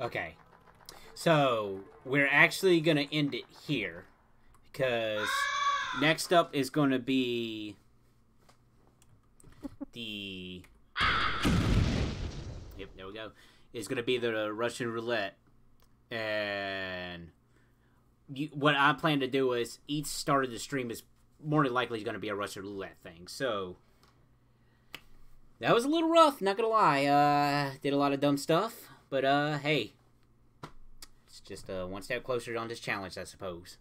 Okay. So, we're actually going to end it here because next up is going to be the Yep, there we go. Is going to be the Russian roulette. And you, what I plan to do is each start of the stream is more than likely going to be a Russian roulette thing. So, that was a little rough, not gonna lie. Uh, did a lot of dumb stuff, but uh, hey, it's just uh, one step closer on this challenge, I suppose.